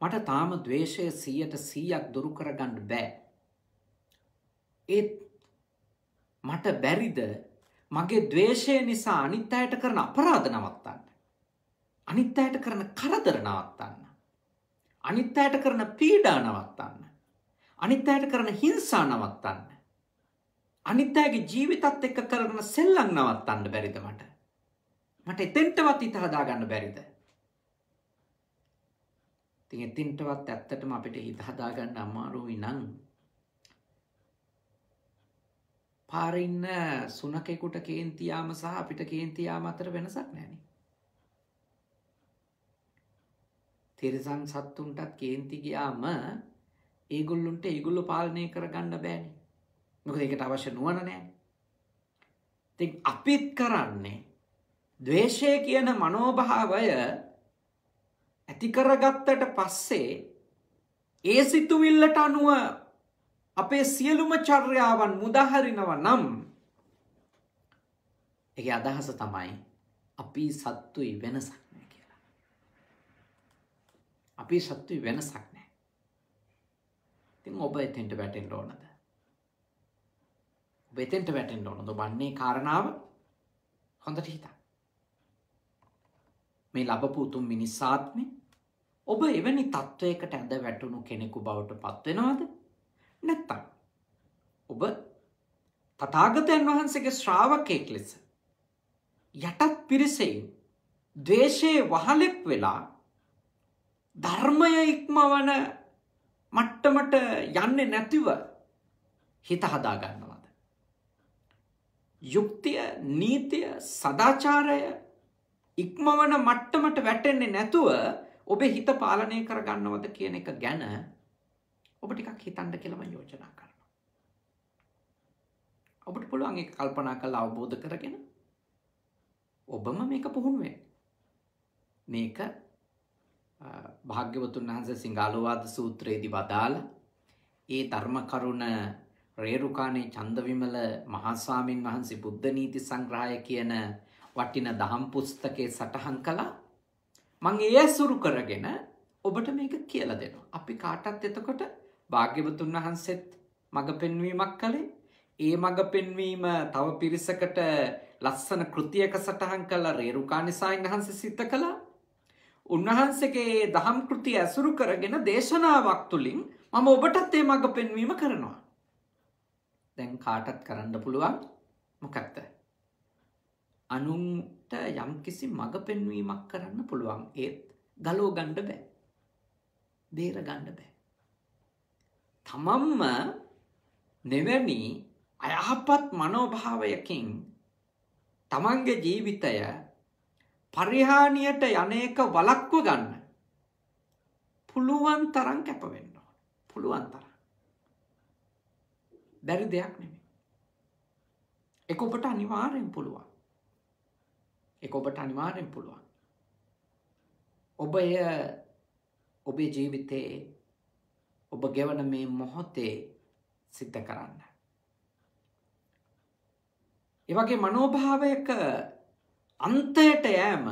මට තාම දවේශය සීයට සීයක් දුරු කරගන්න බෑ. ඒත් මට බැරිද මගේ දවේශය නිසා අනිත් අයට කරන අපරාධ නවත්තන්න. අනිත් අයට කරන කරදර නවත්තන්න. අනිත් අයට කරන පීඩා නවත්තන්න. අනිත් අයට කරන හිංසා නවත්තන්න. අනිත් අයගේ ජීවිතත් එක්ක කරන සෙල්ලම් නවත්තන්න බැරිද මට. මට එතෙන්ටවත් හිත හදාගන්න බැරිද. ඉතින් එතින්ටවත් ඇත්තටම අපිට හිත හදාගන්න අමාරුයි නම් පාරඉන්න සුනකෙකුට කේන්තියාම සහ අපිට කේන්තියාම අතර වෙනසක් නෑන. තිරිසන් සත්තුන්ටත් කේන්ති ගියාම ඒගොල්ලුන්ට ඒගොල්ලු පාලනය කරගන්න බෑනි. මොක ඒකට අවශ්‍ය නුවන නෑ. ති අපිත් කරන්නේ දවේශය කියන මනෝභාවය ඇතිකරගත්තට පස්සේ ඒ සිතුවිල්ලට අනුව අපේ සියලුම චර්යාවන් මුදහරිනව නම් එක අදහස තමයි අපි සත්තුයි වෙනසක් නෑ කියලා. අපි සත්තුයි වෙනසක් නෑ. තින් ඔබ එතෙන්ට වැටෙන්ට ඕනද. ඔබ එතෙන්ට වැටෙන්ට ඕනද බන්නේ කාරණාව හොඳට හිතා. මේ ලබපු උතුම් මිනිස්සාත්මය ඔබ එවැනි තත්ත්වයකට ඇද වැටුණු කෙනෙකු බවට පත්වෙනවාද නැත්තම්. ඔබ තතාගතයන් වහන්සේගේ ශ්‍රාවකයෙක් ලෙස යටත් පිරිසෙයින් දවේශයේ වහලෙක් වෙලා ධර්මය ඉක්මවන මට්ටමට යන්නේ නැතිව හිත හදාගන්නවද. යුක්තිය නීතිය සදාචාරය ඉක්මවන මට්ටමට වැටෙන්නේ නැතුව ඔබේ හිත පාලනය කරගන්නවද කියන එක ගැන ඔබ ටිකක් හිතන්ඩ කියලම යෝජනා කරන. ඔබට පුළුවන් එක කල්පනා කළ අවබෝධ කරගෙන ඔබම මේක පුහුණුවෙන් මේක භාග්‍යවතුන් වහන්සේ සිංහලවාද සූත්‍රයේදි වදාළ ඒ ධර්මකරුණ රේරුකානේ චන්දවිමල මහස්වාමීන් වහන්සේ බුද්ධ නීති සංග්‍රහය කියන වටින දහම් පුස්තකේ සටහන් කළා මං ඒ ඇසුරු කරගෙන ඔබට මේක කියල දෙනවා. අපි කාටත් එතකොට භාග්‍යවතුන් වහන්සේත් මඟ පෙන්වීමක් කළේ ඒ මඟ පෙන්වීම තව පිරිසකට ලස්සන කෘතියක සටහන් කළ රේරුකානිසායින් වහන්ස සිත කළා. උන්වහන්සේගේ දහම් කෘතිය ඇසුරු කරගෙන දේශනාවක් තුළින් මම ඔබටත් ඒ මඟ පෙන්වීම කරනවා. දැන් කාටත් කරන්න පුළුවන් මොකක්ද. අනුන්ට යම්කිසි මඟ පෙන්වීමක් කරන්න පුළුවන් ඒත් ගලෝ ගණ්ඩ බෑ. බේර ගණ්ඩ බෑ. තමම්ම නෙවැනි අයහපත් මනෝභාවයකින් තමන්ගේ ජීවිතය පරිහානියට යනක වලක්ව ගන්න පුළුවන් තරන් කැපවෙන්න පුළුවන් තර බැරි දෙයක් නෙමේ එක ඔබට අනිවාරයෙන් පුළුවන්. එක ඔබට අනිවාරයෙන් පුළුවන්. ඔබ එය ඔබේ ජීවිතයේ ඔබ ගෙවන මේ මොහොතේ සිද්ධ කරන්න. ඒවගේ මනෝභාවයක අන්තයට යෑම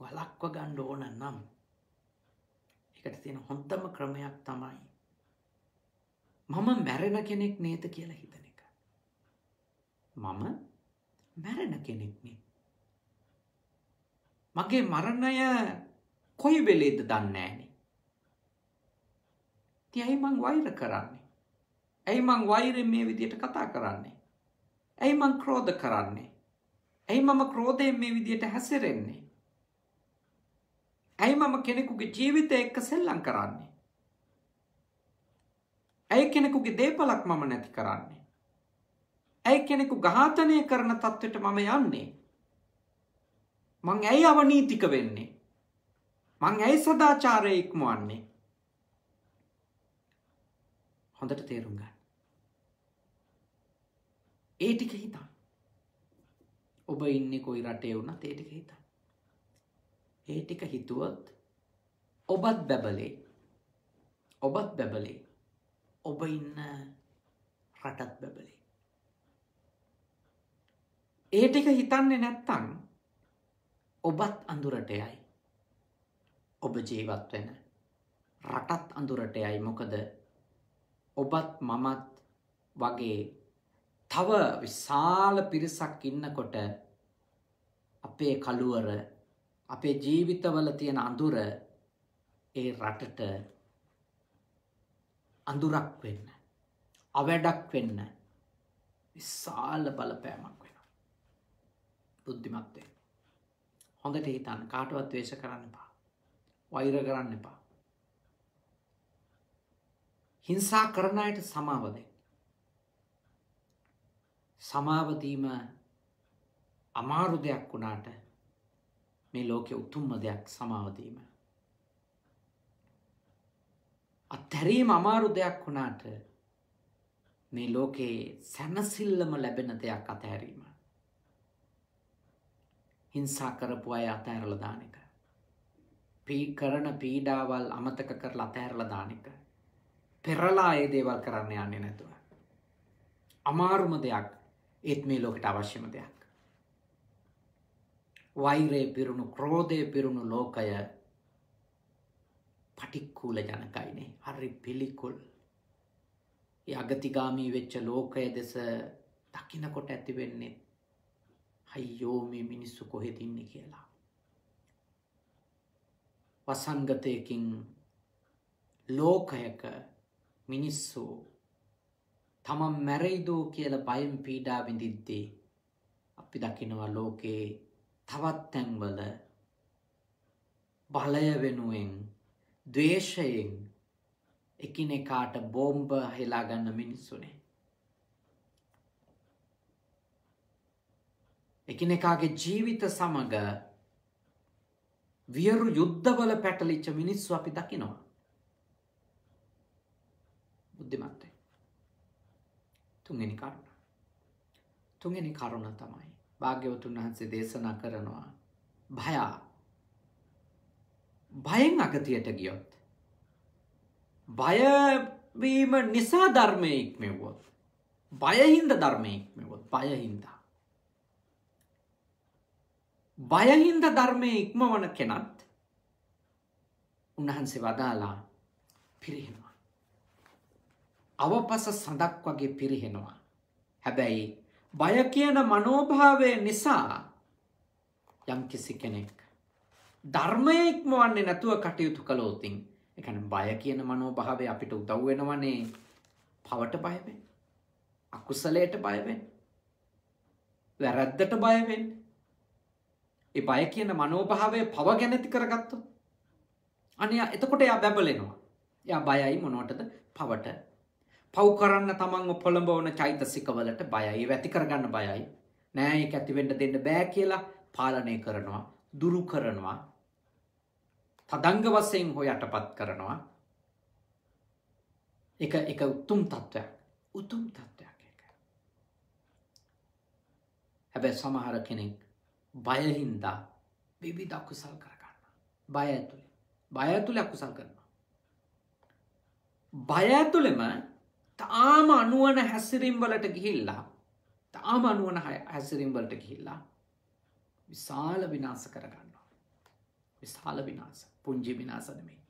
වලක්ව ගණ්ඩ ඕන නම් එකට තියෙන හොන්තම ක්‍රමයක් තමයි මම මැරෙන කෙනෙක් නේත කියලා හිතන එක. මම මැරෙන කෙනෙක්නේ මගේ මරණය කොයි වෙලේද දන්නෑනේ තියයි මං වෛර කරන්නේ ඇයි මං වෛරෙන් මේ විදියට කතා කරන්නේ ඇයි මං ක්‍රෝධ කරන්නේ. ඇයි මම ක්‍රෝධයෙන් මේ විදියට හැසිරෙන්නේ. ඇයි මම කෙනෙකුගේ ජීවිතය එක්ක සෙල්ලං කරන්නේ. ඇයි කෙනෙකුගේ දේපලක් මම නැති කරන්නේ. ඇයි කෙනෙකු ගාතනය කරන තත්ත්වට මම යන්නේ. මං ඇයි අවනීතික වෙන්නේ. මං ඇයි සදාචාරය ඉක්මුවන්නේ. හොඳට තේරුම් ගන්න. ඒ ටික හිතන් ඔබ ඉන්න කොයි රටේ වුණ ඒටික හිතන් ඒ ටික හිතුවොත් ඔබත් බැබලේ ඔබත් බැබලේ ඔබ ඉන්න රටත් බැබලේ. ඒ ටික හිතන්නේ නැත්තං ඔබත් අඳුරටයයි ඔබ ජීවත් වෙන රටත් අඳුරටයයි මොකද ඔබත් මමත් වගේ තව විශාල පිරිසක් ඉන්නකොට අපේ කළුවර අපේ ජීවිතවල තියෙන අඳුර ඒ රටට අඳුරක් වෙන්න අවැඩක් වෙන්න විශාල බලපෑමක් වෙන බුද්ධිමත්වේ හොඳට හිතන්න. කාටවත් වේශ කරන්න එපා. වෛර කරන්න එපා. හිංසා කරණයට සමාවදේ සමාවදීම අමාරු දෙයක් වුණාට මේ ලෝකෙ උතුම්ම දෙයක් සමාවදීම. අත්හැරීම අමාරු දෙයක් වුණාට මේ ලෝකයේ සැනසිල්ලම ලැබෙන දෙයක් අතහැරීම. හිංසා කරපු අය අතඇරල දානක. පී කරන පීඩාවල් අමතක කරලා අතෑරල දානක. පෙරලා ඒ දේවල් කරන්න යන්නේ නැතුව. අමාරුම දෙයක් ඒත් මේ ලෝකට අවශ්‍යම දෙයක්. වෛරය පිරුණු ක්‍රෝධය පිරුණු ලෝකය පටික්කූල ජනකයිනේ හරි පිළිකුල් අගතිගාමී වෙච්ච ලෝකය දෙස දකිනකොට ඇතිවෙන්නේ හයියෝ මේ මිනිස්සු කොහෙතින්නේ කියලා. වසංගතයකින් ලෝකයක මිනිස්සු තමන් මැරයිදෝ කියල බයම් පීඩා විඳිද්දී අපි දකිනවා ලෝකයේ තවත් තැන්වල බලය වෙනුවෙන් දවේශයෙන් එකිනෙකාට බෝම්බ හෙලාගන්න මිනිස්සුනේ. එකිනෙකාගේ ජීවිත සමඟ වියරු යුද්ධවල පැටලිච්ච මිනිස්සු අපි දකිනවා. බුද්ධිමත්තේ. තුන්ගනි කරුණ. තුන්ගනි කරුණ තමයි. භාග්‍යවතුන් වහන්සේ දේශනා කරනවා. භයා. භයෙන් අගතියට ගියොත්. බයවීම නිසා ධර්මය ඉක්මවොත්. බයහින්ද ධර්මය ඉක්මවොත් බයහින්දා. බයහින්ද ධර්මය ඉක්මවන කෙනත් උන්වහන්සේ වදාලා පිරිහෙනවා. අවපස සඳක් වගේ පිරිහෙනවා. හැබැයි බය කියන මනෝභාවය නිසා යම් කිසි කෙනෙක් ධර්මය ඉක්මවන්නේ නැතුව කටයුතු කළෝතින් එකන බය කියන මනෝභාවය අපිට උදව්වෙනවනේ පවට බයවෙන් අකුසලයට බයවෙන් වැරැද්දට බයවෙන් ඒ බය කියන මනෝභාවය පව ගැනැති කරගත්තු අනය එතකොට එයා බැබලෙනවා. යා බයයි මොනවටද? පවට පව් කරන්න තමන්ව පොළඹවන චෛතසිකවලට බයයි වැති කරගන්න බයයි නෑ එක ඇතිවෙන්ට දෙන්න බෑ කියලා පාලනය කරනවා දුරු කරනවා තදංග වසයෙන් හෝ යටපත් කරනවා එක එක උත්තුම් තත්ත්වයක් උතුම් තත්ත්වයක් එක හැබැ සමහර කෙනෙක් බයහින්දා විවිධ අකුසල් කරගන්න. බය ඇතුළේ. බය ඇතුළ අකුසල් කරනවා. බය ඇතුළෙම තාම අනුවන හැසිරිම්වලට ගිහිල්ලා තාම අනුවන හැසිරිම්වලට ගිහිල්ලා විශාල විනාස කරගන්නවා. විශාල විනාස පුංජි විනාසනමේ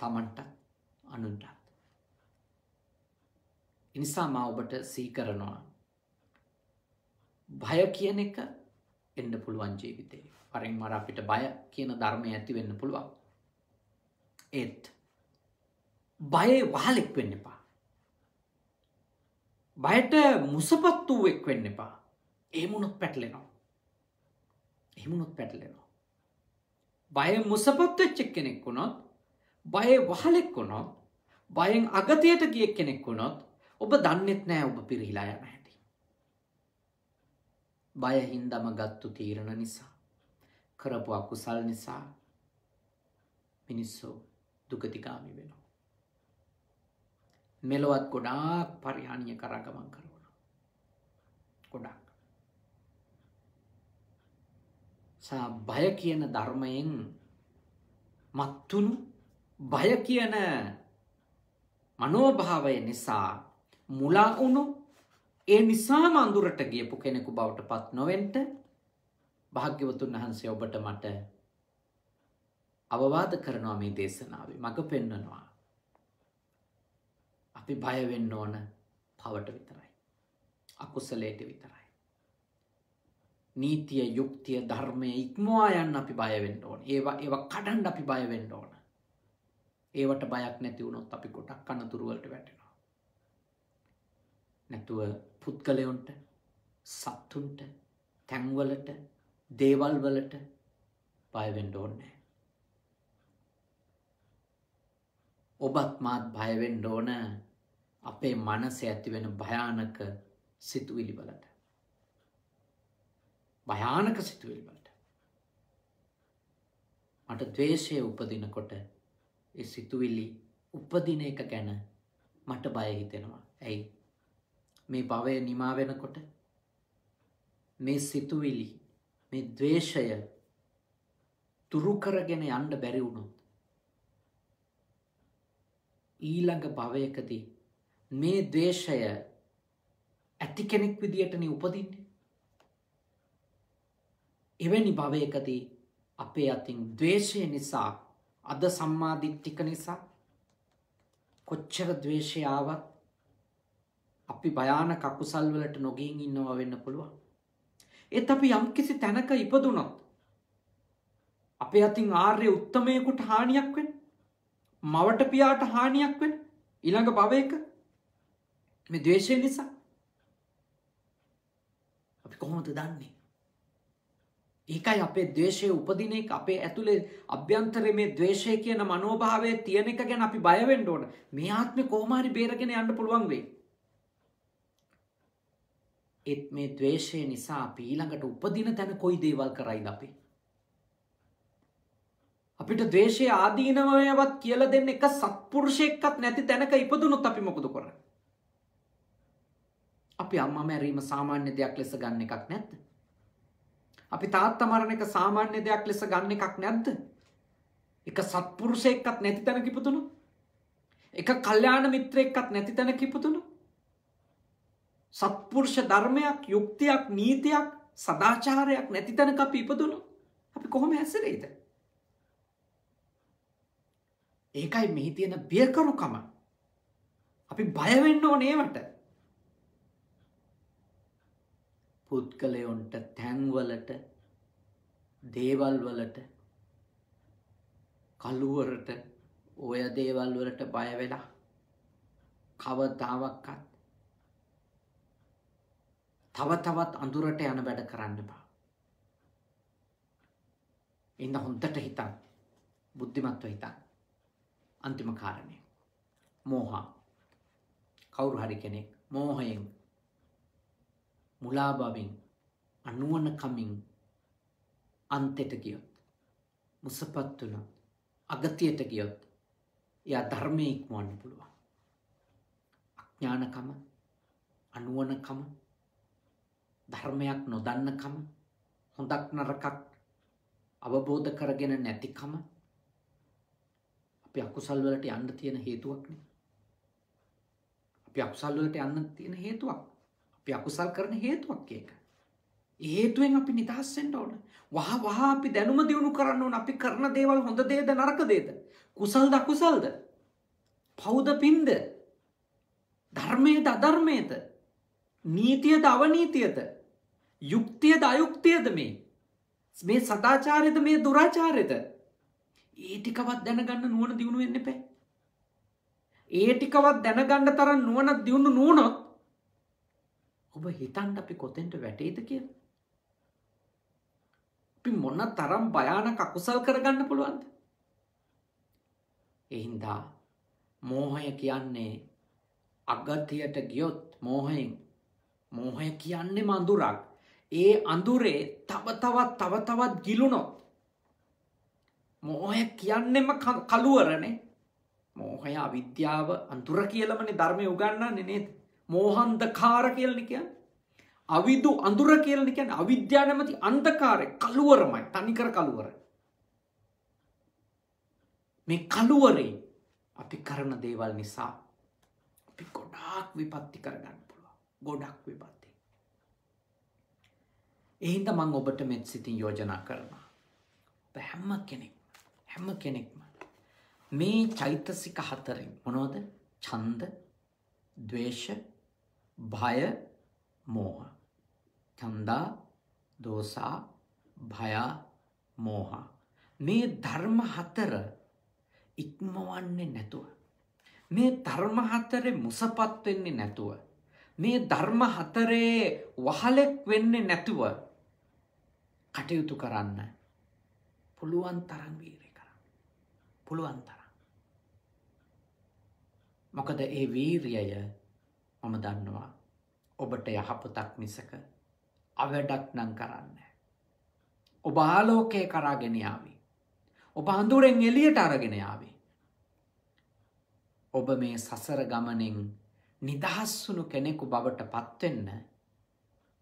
තමන්ට අනුන්ටත්. ඉනිසා මා ඔබට සීකරනවා භය කියන එක එන්න පුළුවන් ජීවිතේ. පරින් මර අපිට බය කියන ධර්මය ඇති වෙන්න පුළුවන්. ඒත් බයේ වහලෙක් වෙන්න එපා. බයට මුසපත් වූ එක් වෙන්න එපා. ඒමුණොත් පැටලෙනවා. එහෙමුණොත් පැටලෙනවා. බය මුසපත් වෙච්චෙක් කෙනෙක් වුණොත් බය වහලෙක් වුණොත් බයෙන් අගතයට ගියෙක් කෙනෙක් වුණොත් ඔබ දන්නෙත් නෑ ඔබ පිරිහිලා යන හැටි. බය හින්දම ගත්තු තීරණ නිසා කරපු අකුසල් නිසා මිනිස්සු දුගතිකාමි වෙනවා. මෙලොවත් ගොඩාක් පරිහානිය කරගමන් කරවන. ගොඩක්. සා බය කියන ධර්මයෙන් මත්තුුණු බය කියන මනෝභාවය නිසා මුලාවුණු ඒ නිසාම අඳුරට ගියපු කෙනෙකු බවට පත් නොවෙන්ට භාග්‍යවතුන් වහන්සේ ඔබට මට අවවාද කරනවා මේ දේශනාව මඟ පෙන්නනවා. අපි බයවෙන්න ඕන පවට විතරයි. අකුසලේට විතරයි. නීතිය යුක්තිය ධර්මය ඉක්මවා යන්න අපි බයවෙන්න ඕන ඒවා ඒවා කඩන්ඩ අපි බයවෙන්න ඕන. ඒවට බයක් නැති වුණොත් අපි ගොඩක් කන්නතුරුවලට වැටෙනවා. නැතුව පුද්ගලයොන්ට සත්තුන්ට තැන්වලට දේවල් වලට බයවෙන්ඩ ඕන්නෑ. ඔබත් මාත් බයවෙන්ඩ ඕන අපේ මනස ඇතිවෙන භයානක සිතුවිලි වලට. භයානක සිතුවිලි වලට. මට දවේශය උපදිනකොට ඒ සිතුවිල්ලි උපදින එක ගැන මට බය හිතෙනවා. ඇයි මේ භවය නිමා වෙනකොට මේ සිතුවිලි මේ දවේශය තුරුකරගෙන යන්ඩ බැරිවුණොත්. ඊළඟ භවයකදී මේ දවේශය ඇති කෙනෙක් විදිහටන උපදින්නේ. එවැනි භවයකදී අපේ අතින් දවේශය නිසා අද සම්මාධිට්ටික නිසා කොච්චර දවේශයාවත් අපි භයාන කකුසල්වලට නොගින් ඉන්නවා වෙන්න පුළුවන්. ඒත් අපි යම්කිසි තැනක ඉපදුනොත් අපේ අතින් ආර්ය උත්තමයකුට හානියක් වෙන් මවට පියාට හානියක් වෙන ඊළඟ භවයක මේ දවේශය නිසා? අපි කොහොමද දන්නේ? ඒකයි අපේ දවේශය උපදින එක. අපේ ඇතුළේ අභ්‍යන්තර මේ දවේශය කියන මනෝභාවය තියෙන එක ගැන අපි බයවෙන්ඩ ඕන. මේ ආත්ම කෝමාරි බේරගෙන යන්න පුළුවන් වේ එත් මේ දවේශය නිසා අපි ඊළඟට උපදින තැන කොයි දේවල් කරයිද අපි? අපිට දවේශය ආදීනවයවත් කියල දෙන්න එක සත්පුරුෂයක්කත් නැති තැනක ඉපදුනුත් අපි මොකද කර අපි අම්ම මැරීම සාමාන්‍ය දෙයක් ලෙස ගන්න එකක් නැත්ත අපි තාත්ත මරණ එක සාමාන්‍ය දෙයක් ලෙස ගන්න එකක් නැද්ද? එක සත්පුරුෂයක්කත් නැති තැන කිපතුුණු එක කල්්‍යාන මිත්‍රයෙක්කත් නැති තැන කිපතුුණු සත්පුරුෂ ධර්මයක් යුක්තියක් නීතියක් සදාචාරයක් නැති තැනක අපි ඉපදුණු? අපි කොහොම හැසරේද ඒකයි මෙහි තියෙන බියකරුකම. අපි බයවෙන්න ඕනේවට පුද්ගලයොන්ට තැන්වලට දේවල්වලට කල්ලුවරට ඔය දේවල්වලට බයවෙලා කවදාවක්කත් තව තවත් අඳුරට යන වැඩ කරන්න බා. ඉන්න හොන්තට හිතන් බුද්ධිමත්ව හිතන් අන්තිම කාරණය. මෝහා කවුරු හරි කෙනෙක් මෝහයෙන් මුලාබවින් අනුවනකමින් අන්තෙට ගියොත්. මුසපත් වන අගතියට ගියොත් එයා ධර්මය ඉක්මවන්න පුළුවන්. අඥ්ඥානකම අනුවනකම ධර්මයක් නොදන්නකම හොඳක් නරකක් අවබෝධ කරගෙන නැතිකම අපි අකුසල්වලට යන්න තියෙන හේතුවක්නේ අපි අකුසල්වලට යන්න තියෙන හේතුවක් අපි අකුසල් කරන හේතුවක් ඒක. හේතුවෙන් අපි නිදහස්සෙන්ට ඕන. වහ වහ අපි දැනුම දියුණු කරන්න ඕන. අපි කරන දේවල් හොඳ දේද නරක දේද? කුසල් දකුසල්ද පෞද පින්ද? ධර්මයද අධර්මයද? නීතියද අවනීතියද? යුක්තියද අයුක්තියද මේ? මේ සදාචාරයද මේ දුරාචාරයද? ඒ ටිකවත් දැනගන්න නුවන දියුණු වෙන්න පැ ඒ ටිකවත් දැනගන්න තරන් නුවනත් දියුණු නුවනොත් ඔබ හිතන්ට අපි කොතෙන්ට වැටේද කිය අපි මොන්න තරම් භයානක අකුසල් කරගන්න පුළුවන්ද? එහින්දා මෝහය කියන්නේ අගතියට ගියොත් මෝහයෙන්. මෝහය කියන්නේ මඳුරක්. ඒ අඳුරේ තව තවත් තව තවත් ගිලුණොත් මෝහය කියන්නෙම කළුවරනේ මෝහය අවිද්‍යාව අන්තුර කියලමනේ ධර්මය උගන්නන්නේ නේද? මෝහන්දකාර කියලනි කියන් අවිදු අඳුර කියලනි කියන් අවිද්‍යා නැමති අන්දකාරය කළුවරමයි. තනිකර කළුවර මේ කළුවරේ අපි කරන දේවල් නිසා අපි ගොඩාක් විපත්ති කරගන්න පුළුව ගොඩක් විපත්ති. එහින්ද මං ඔබට මෙත් සිතින් යෝජනා කරනවා. හැම්ම කෙනෙක් හැම්ම කෙනෙක්ම මේ චෛතසික හතරෙන් මොනෝද චන්ද දවේශ භය මෝහ. චන්දා දෝසා භයා මෝහ. මේ ධර්ම හතර ඉක්මවන්නේ නැතුව මේ ධර්ම හතරේ මුසපත් වෙන්නේ නැතුව මේ ධර්ම හතරේ වහලෙක් වෙන්නේ නැතුව කටයුතු කරන්න පුළුවන් තරම් වීරය කරන්න. පුළුවන් තරම්. මොකද ඒ වීරියය මම දන්නවා ඔබට යහපතක් මිසක අවැඩක් නං කරන්න. ඔබ ආලෝකය කරාගෙනයාවි. ඔබ අඳුරෙන් එලියට අරගෙනයාවි. ඔබ මේ සසර ගමනෙන් නිදහස්වුණු කෙනෙකු බවට පත්වෙන්න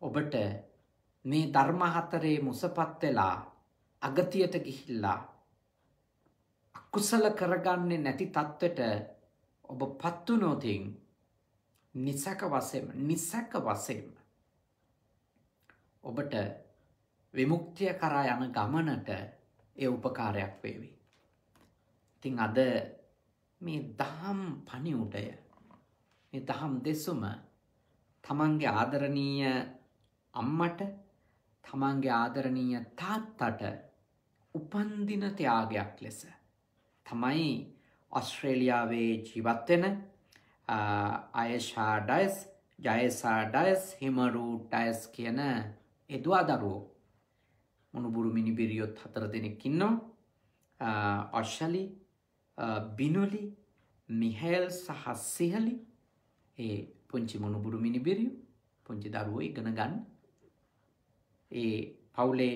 ඔබට මේ ධර්මහතරේ මුසපත්වෙලා අගතියට ගිහිල්ලා අකුසල කරගන්නේ නැති තත්ත්වට ඔබ පත්වනෝතින් නිසක වසෙම නිසැක වසෙම ඔබට විමුක්තිය කරා යන ගමනට ඒ උපකාරයක් වේවි. ඉතිං අද මේ දහම් පනිවුටය මේ දහම් දෙසුම තමන්ගේ ආදරණීය අම්මට තමන්ගේ ආදරණීය තාත්තට උපන්දින ත්‍යාගයක් ලෙස තමයි ඔස්ට්‍රේලියාවේ ජීවත්වෙන අයශා ඩයිස් ජයසා ඩයස් හිමරූ ඩයස් කියන එදවා දරුවෝ. මොනුබුරු මිනිබිරියොත් හතර දෙනෙක්කින්නවා ඔශ්ශලි බිනුලි මිහැල් සහ සිහලි. ඒ පුංචි මොනුබුරු මිනිබිරියු පුංචි දරුවෝ ඉගෙන ගන්න. ඒ පවුලේ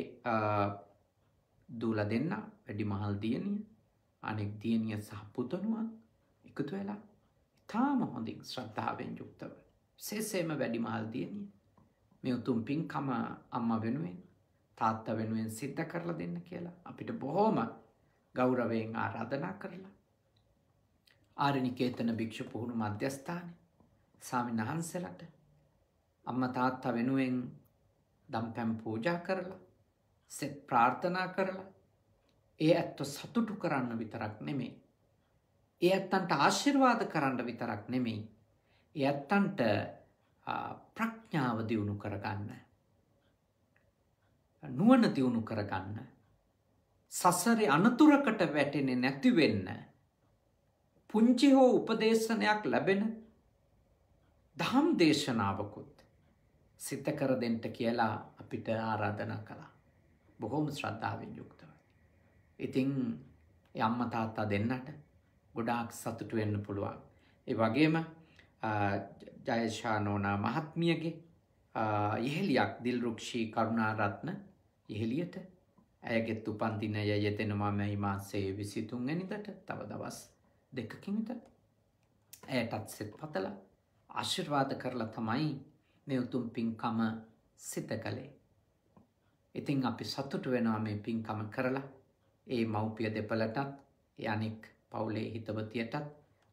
දූල දෙන්න වැඩි මහල් දියනිය අනෙක් දියනිය සහ පුතනුවන් එකතු වෙලා. තාම හොඳින් ශ්‍රද්ධාවෙන් යුක්තව. සේසේම වැඩි මහල් දියනිය මේ උතුම් පින්කම අම්ම වෙනුවෙන් තාත්ත වෙනුවෙන් සිද්ධ කරලා දෙන්න කියලා අපිට බොහෝම ගෞරවයෙන් ආරාධනා කරලා. ආරණිකේතන භික්ෂු පුහුණු මධ්‍යස්ථානය සාමීන් වහන්සේලාට අම්ම තාත්තා වෙනුවෙන් දම් පැම් පූජා කරලා සෙත් ප්‍රාර්ථනා කරලා ඒ ඇත්ත සතුටු කරන්න විතරක් නෙමේ. ඒ ඇත්තන්ට ආශිර්වාද කරන්න විතරක් නෙමෙයි. ඒ ඇත්තන්ට ප්‍රඥාව දියුණු කරගන්න. නුවන දියුණු කරගන්න. සසරි අනතුරකට වැටෙනෙ නැතිවෙන්න. පුංචි හෝ උපදේශනයක් ලැබෙන දහම් දේශනාවකුත් සිත කර දෙන්ට කියලා අපිට ආරාධන කළා. බොහෝම ශ්‍රද්ධාවෙන් යුක්තව. ඉතිං යම්ම තාත්තා දෙන්නට ගොඩාක් සතුටු වෙන්න පුළුවන්. ඒ වගේම ජයශානෝනා මහත්මියගේ ඉහෙලියක් දිල්රුක්ෂී කරුණාරත්න ඉහෙලියට ඇයගෙත් උපන්දිනය යෙතෙනවා මැයි මාසේ විසිතුන් ඇනිදට තව දවස් දෙකකින්ට ඇයටත් සෙත් පතල ආශිර්වාද කරලා තමයි මේ උතුම් පින්කම සිත කළේ. ඉතිං අපි සතුට වෙනවා මේ පින්කම කරලා ඒ මව්පිය දෙපලටත් යනෙක් පවුලේ හිතවතියටත්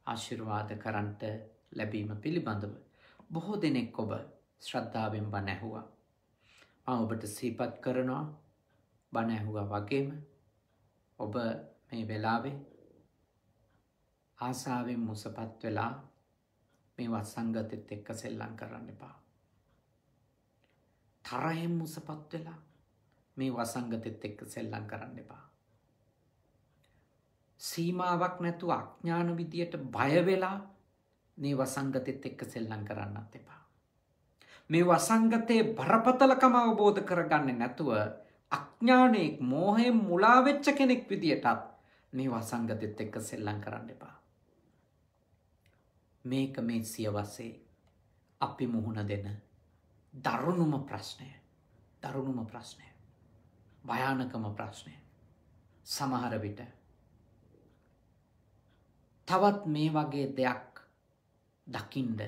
ආශිර්වාද කරන්ට ලැබීම පිළිබඳව. බොහෝ දෙනෙක් ඔබ ශ්‍රද්ධාවෙන් බණ ඇහුවා. මම ඔබට සීපත් කරනවා බණ ඇහුවා වගේම ඔබ මේ වෙලාවේ ආසාාවෙන් මුසපත් වෙලා මේ වත්සංගතෙත් එක්ක සෙල්ලං කරන්න එපා. තරහෙන් මුසපත් වෙලා මේ වසංගතෙත් එක්ක සෙල්ලං කරන්න එපා. සීමාවක් නැතු අඥ්ඥාන විදියට බයවෙලා මේ වසංගතෙත් එක්ක සෙල්ලං කරන්නත් එපා. මේ වසංගතයේ බරපතලකම අවබෝධ කරගන්න නැතුව අඥ්ඥානයෙක් මෝහෙන් මුලාවෙච්ච කෙනෙක් විදියටත් මේ වසංගතෙත් එක්ක සෙල්ලං කරන්න එපා. මේක මේ සියවසේ අපි මුහුණ දෙන දරුණුම ප්‍රශ්නය දරුණුම ප්‍රශ්නය භයානකම ප්‍රශ්නය සමහර විට තවත් මේ වගේ දෙයක් දකිින්ඩ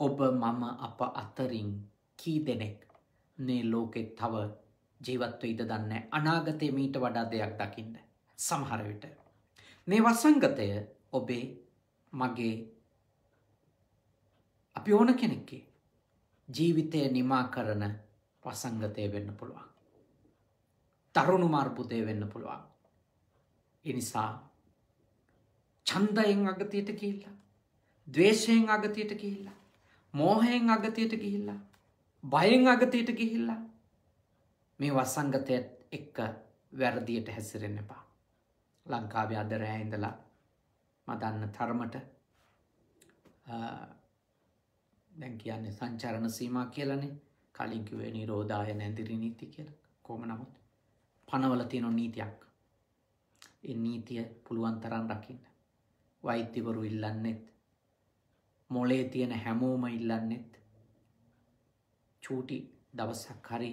ඔබ මම අප අතරින් කී දෙනෙක් නේ ලෝකෙත් තව ජීවත්ව ඉද දන්න අනාගතය මීට වඩා දෙයක් දකිින්ද සමහරවිට. මේ වසංගතය ඔබේ මගේ අපි ඕන කෙනෙක්කේ ජීවිතය නිමා කරන වසංගතය වෙන්න පුළුවන්. තරුණු මාර්පුතය වෙන්න පුළුවන්. එනිසා චන්දයෙන් අගතියට කිහිල්ලා. දවේශයෙන් අගතියට කිහිල්ලා. මෝහයෙන් අගතියට ගිහිල්ලා. බයෙන් අගතියට ගිහිල්ලා. මේ වසංගතයත් එක්ක වැරදියට හැසිරෙන්න එපා. ලංකාව අදරෑ ඉඳලා මදන්න තරමට දැන් කියන්නේ සංචරණ සීමා කියලනේ කලින්කිවේ නිරෝධාය නැදිරි නීති කියල කෝම නමුත් පනවල තියෙන නීතියක් එ නීතිය පුළුවන් තරන් රකින්න වෛත්‍යවරු ඉල්ලන්නෙත් මොලේ තියෙන හැමෝම ඉල්ලන්නෙත් චූටි දවසක් හරි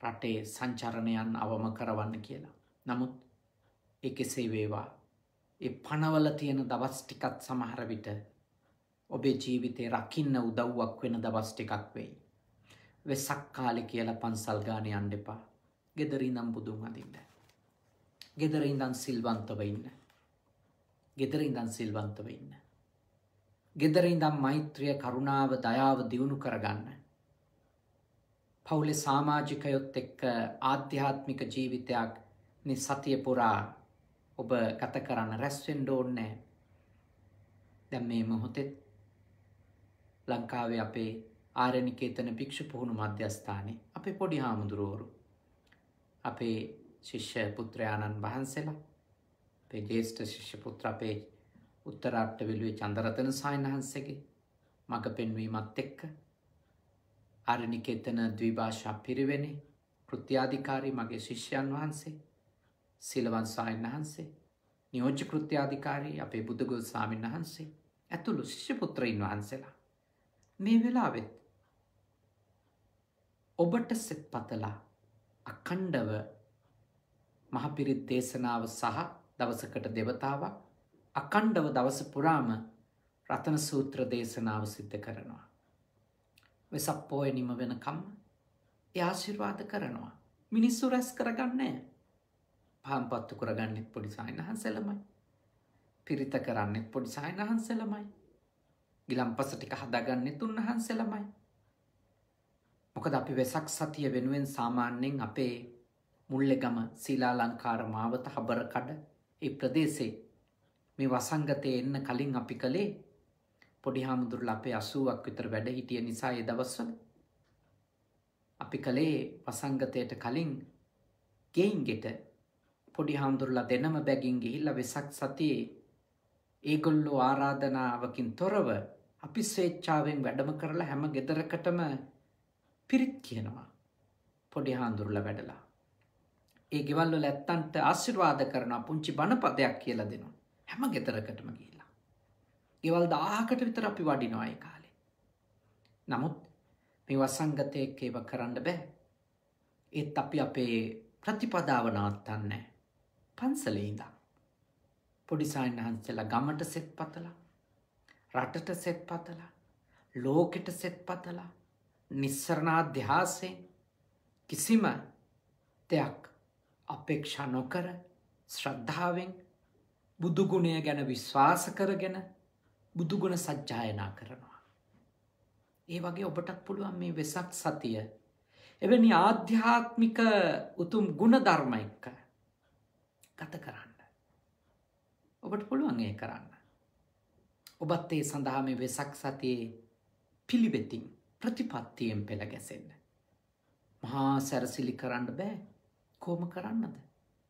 රටේ සංචරණයන් අවම කරවන්න කියලා. නමුත් එකෙසේ වේවා ඒ පනවල තියෙන දවස් ටිකත් සමහර විට ඔබේ ජීවිතේ රකින්න උදව්වක් වෙන දවස් ටිකක් වෙයි. වෙසක් කාලෙ කියලා පන්සල් ගාන යන්න එපා. ගෙදරින්දම් බුදුන් අදින්න. ගෙදරින්දන් සිල්වන්තව ඉන්න. ගෙදර ඉඳන් සිල්වන්තව ඉන්න. ගෙදර ඉඳම් මෛත්‍රිය කරුණාව දයාව දියුණු කරගන්න. පවුලෙ සාමාජිකයොත් එක්ක ආධ්‍යාත්මික ජීවිතයක් නි සතිය පුරා ඔබ ගත කරන්න රැස්වෙන්ඩ ඕන්නෑ දැම් මේ මොහොතෙත් ලංකාවේ අපේ ආරණිකේතන භික්ෂ පුහුණු මධ්‍යස්ථානය අපේ පොඩි හාමුදුරුවරු අපේ ශිෂ්‍ය පුත්‍රයාණන් වහන්සේලා අපේ ජේෂ්ඨ ශිෂ්‍ය පුත්‍ර අපේ උත්තරාට්ට විලුවේ චන්දරතන සායන්හන්සේගේ මඟ පෙන්වීමත් එක්ක ආරණිකේතන ද්විභාෂා පිරිවෙනේ කෘත්‍යාධිකාරී මගේ ශිෂ්‍යයන් වහන්සේ සිලවන්සායන් වහන්සේ නියෝජ්‍ය කෘත්‍යාධිකාරී අපේ බුදුගොල් සාමීන් වහන්සේ ඇතුළු ශිෂ්‍ය පුත්‍රයින් වහන්සේලා. මේ වෙලාවෙත් ඔබට සෙත් පතලා අකණ්ඩව මහපිරිත් දේශනාව සහ දවසකට දෙවතාවක් අකණ්ඩව දවස පුරාම රතන සූත්‍ර දේශනාව සිද්ධ කරනවා. වෙසක් පෝය නිම වෙනකම්ම යාශිර්වාද කරනවා. මිනිස්සු රැස් කරගන්නේ පාම්පත්තු කරගන්නෙත් පොඩි සායනහන්සෙලමයි. පිරිත කරන්නෙත් පොඩි සායනහන්සෙලමයි. ගිලම්පස ටික හදාගන්නෙත් උන්වහන්සෙලමයි. මොකද අපි වෙසක් සතිය වෙනුවෙන් සාමාන්‍යයෙන් අපේ මුල්ලෙගම සීලාලංකාර මාවත හබරකඩ ඒ ප්‍රදේශේ මේ වසංගතය එන්න කලින් අපි කළේ පොඩි හාමුදුරල අපේ අසුවක් විතර වැඩ හිටිය නිසා ඒ දවස්වල අපි කළේ වසංගතයට කලින් ගෙයින්ගෙට පොඩි හාමුදුරලා දෙනම බැගින් ගිහිල්ල වෙසක් සතියේ ඒගොල්ලෝ ආරාධනාවකින් තොරව අපි ස්වේච්චාවෙන් වැඩම කරලා හැම ගෙදරකටම පිරිත් කියනවා පොඩි හාන්දුරල වැඩලා. ඒ ගෙවල්ල ඇත්තන්ට ආශිර්වාද කරන පුංචි බණපදයක් කියල දෙනවා හැම ගෙතරකටම කියලා. ගෙවල් දාහකට විතර අපි වඩිනවායි කාලේ. නමුත් මේ වසංගතයක ඒව කරන්න බෑ. ඒත් අපි අපේ ප්‍රතිපදාව නවත්තන්නේ පන්සලේඉදා. පොඩිසායින් වහන්සේලා ගමට සෙත් පතලා රටට සෙත් පතලා ලෝකෙට සෙත් පතලා නිස්සරණාධ්‍යාසයෙන් කිසිම දෙයක් අපේක්ෂා නොකර ශ්‍රද්ධාවෙන් බුදුගුණය ගැන විශ්වාස කරගෙන බුදුගුණ සජ්ජායනා කරනවා. ඒ වගේ ඔබටත් පුළුවන් මේ වෙසක් සතිය එවැනි ආධ්‍යාත්මික උතුම් ගුණ ධර්ම එක්ක ගත කරන්න. ඔබට පුළුවන් ඒ කරන්න. ඔබත් ඒ සඳහා මේ වෙසක් සතියේ පිළිවෙතින් ප්‍රතිපත්තියෙන් පෙළ ගැසෙන්න. මහා සැරසිලි කරන්න බෑ කෝම කරන්නද?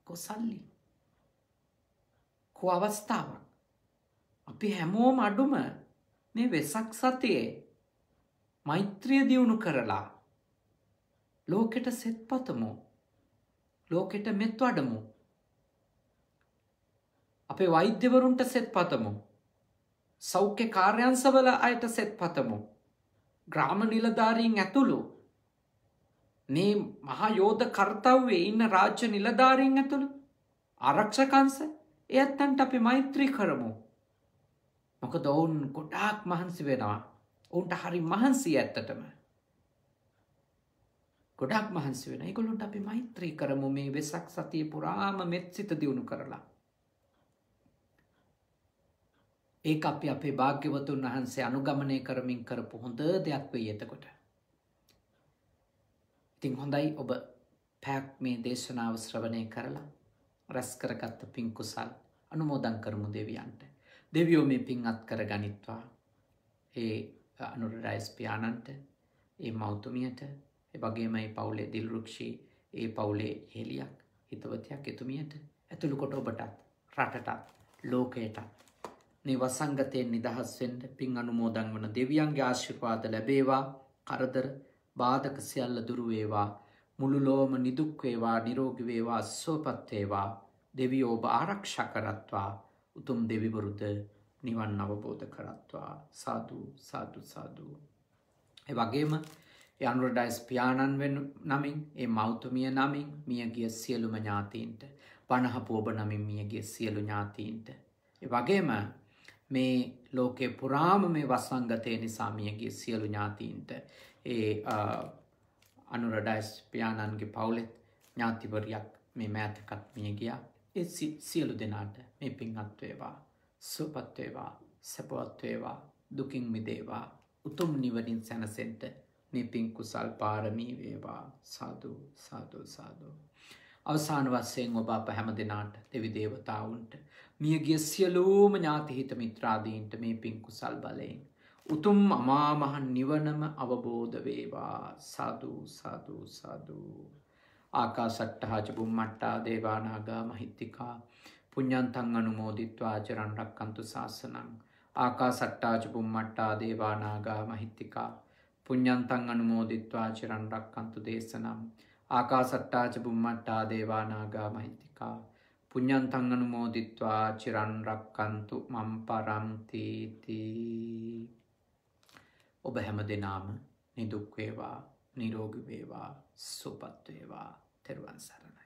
කො සල්ලි. කො අවස්ථාවක්. අපි හැමෝම අඩුම මේ වෙසක් සතියේ මෛත්‍රිය දියුණු කරලා ලෝකෙට සෙත් පතමු. ලෝකෙට මෙත් වඩමු. අපේ වෛද්‍යවරුන්ට සෙත් පතමු. සෞඛ්‍ය කාර්යන්සවල අයට සෙත් පතමු. ග්‍රාම නිලධාරීන් ඇතුළු මේ මහයෝධ කර්තව්වේ ඉන්න රාජ්‍ය නිලධාරීන් ඇතුළු ආරක්ෂකන්ස එයත්තන්ට අපි මෛත්‍රී කරමු. මොකද ඔවුන් ගොඩාක් මහන්සි වෙනවා ඔවුන්ට හරි මහන්සී ඇත්තටම. ගොඩක් මහන්සි වෙන ගොලුන්ට අපි මෛත්‍රී කරමු මේ වෙසක් සතිය පුරාම මෙත් සිත දියුණු කරලා. ඒ අපි අපේ භාග්‍යවතුන් වහන්සේ අනුගමනය කරමින් කරපු හොඳ දෙයක් වෙයි එතකොට. ඉතිං හොඳයි ඔබ පැක් මේ දේශනාව ශ්‍රවණය කරලා රැස් කරගත්ත පින්කුසල් අනුමෝදන් කරමු දෙවියන්ට. දෙවියෝ මේ පින් අත් කර ගනිත්වා ඒ අනුරඩයිස්පියානන්ට ඒ මෞතුමියට වගේමයි පවුලේ දිල්රුක්ෂී ඒ පවුලේ හෙලියක් හිතවතයක් එතුමියට ඇතුළු කොට ඔබටත් රටටත් ලෝකයටත්. මේ වසංගතයෙන් නිදහස්වෙන්ට පින් අනුමෝදන් වන දෙවියන්ගේ ආශිර්වාද ලැබේවා. කරදර බාධක සියල්ල දුරුවේවා මුළු ලෝම නිදුක්වේවා නිරෝගිවේවා සෝපත්වේවා දෙවියෝ ඔබ ආරක්ෂ කරත්වා උතුම් දෙවිවරුද නිවන් අවබෝධ කරත්වා සාධූ සාධු සාධූ. ඒ වගේම යනුරඩයිස් පියාණන් වෙන නමින් ඒ මෞතුමිය නමින් මියගිය සියලුම ඥාතීන්ට පණහපෝබ නමින් මියගිය සියලු ඥාතීන්ට. ඒ වගේම මේ ලෝකෙ පුරාම මේ වස්වංගතය නිසාමියගේ සියලු ඥාතීන්ට ඒ අනුරඩයිස් පියාණන්ගේ පවුලෙත් ඥාතිවරයක් මේ මෑතකත් මිය ගියා ඒ සියලු දෙනාට මේ පින්හත්වේවා සුපත්වේවා සැපවත්වේවා දුකින් මිදේවා උතුම් නිවනින් සැනසෙන්ට මේ පින් කුසල් පාරමී වේවා සාදු සාදු සාදු. අවසාන වස්සයෙන් ඔබ අප හැම දෙනාට දෙවි දේවතාවුන්ට මියගිය සියලූම ඥාතිහිත මිත්‍රාදීන්ට මේ පින් කුසල් බලයෙන්. උතුම් අමාමහන් නිවනම අවබෝධ වේවා. සාදු සාදු සාදූ. ආකා සට්ටහාච බුම්මට්ටා දේවානාගා මහිත්තිකා. පුඤ්ඥන්තන් අනුමෝදිත්වා චරන් රක්කන්තු ශාසනං ආකා සට්ටාච පුම්මට්ටා දේවානාගා මහිත්තිකා. පුඤ්ඥන්තන් අනුමෝදිත්වා චරන් රක්කන්තු දේශනම් ආකා සට්ටාච පුම්මට්ටා දේවානාගා මහිත්තිකා. පුඤ්ඥන්තන් අනුමෝදිත්වා චිරන් රක්කන්තු මම් පරම්තීති ඔබ හැම දෙනාම නිදුක්වේවා නිරෝග වේවා සුපත්වේවා තෙරුවන් සරණ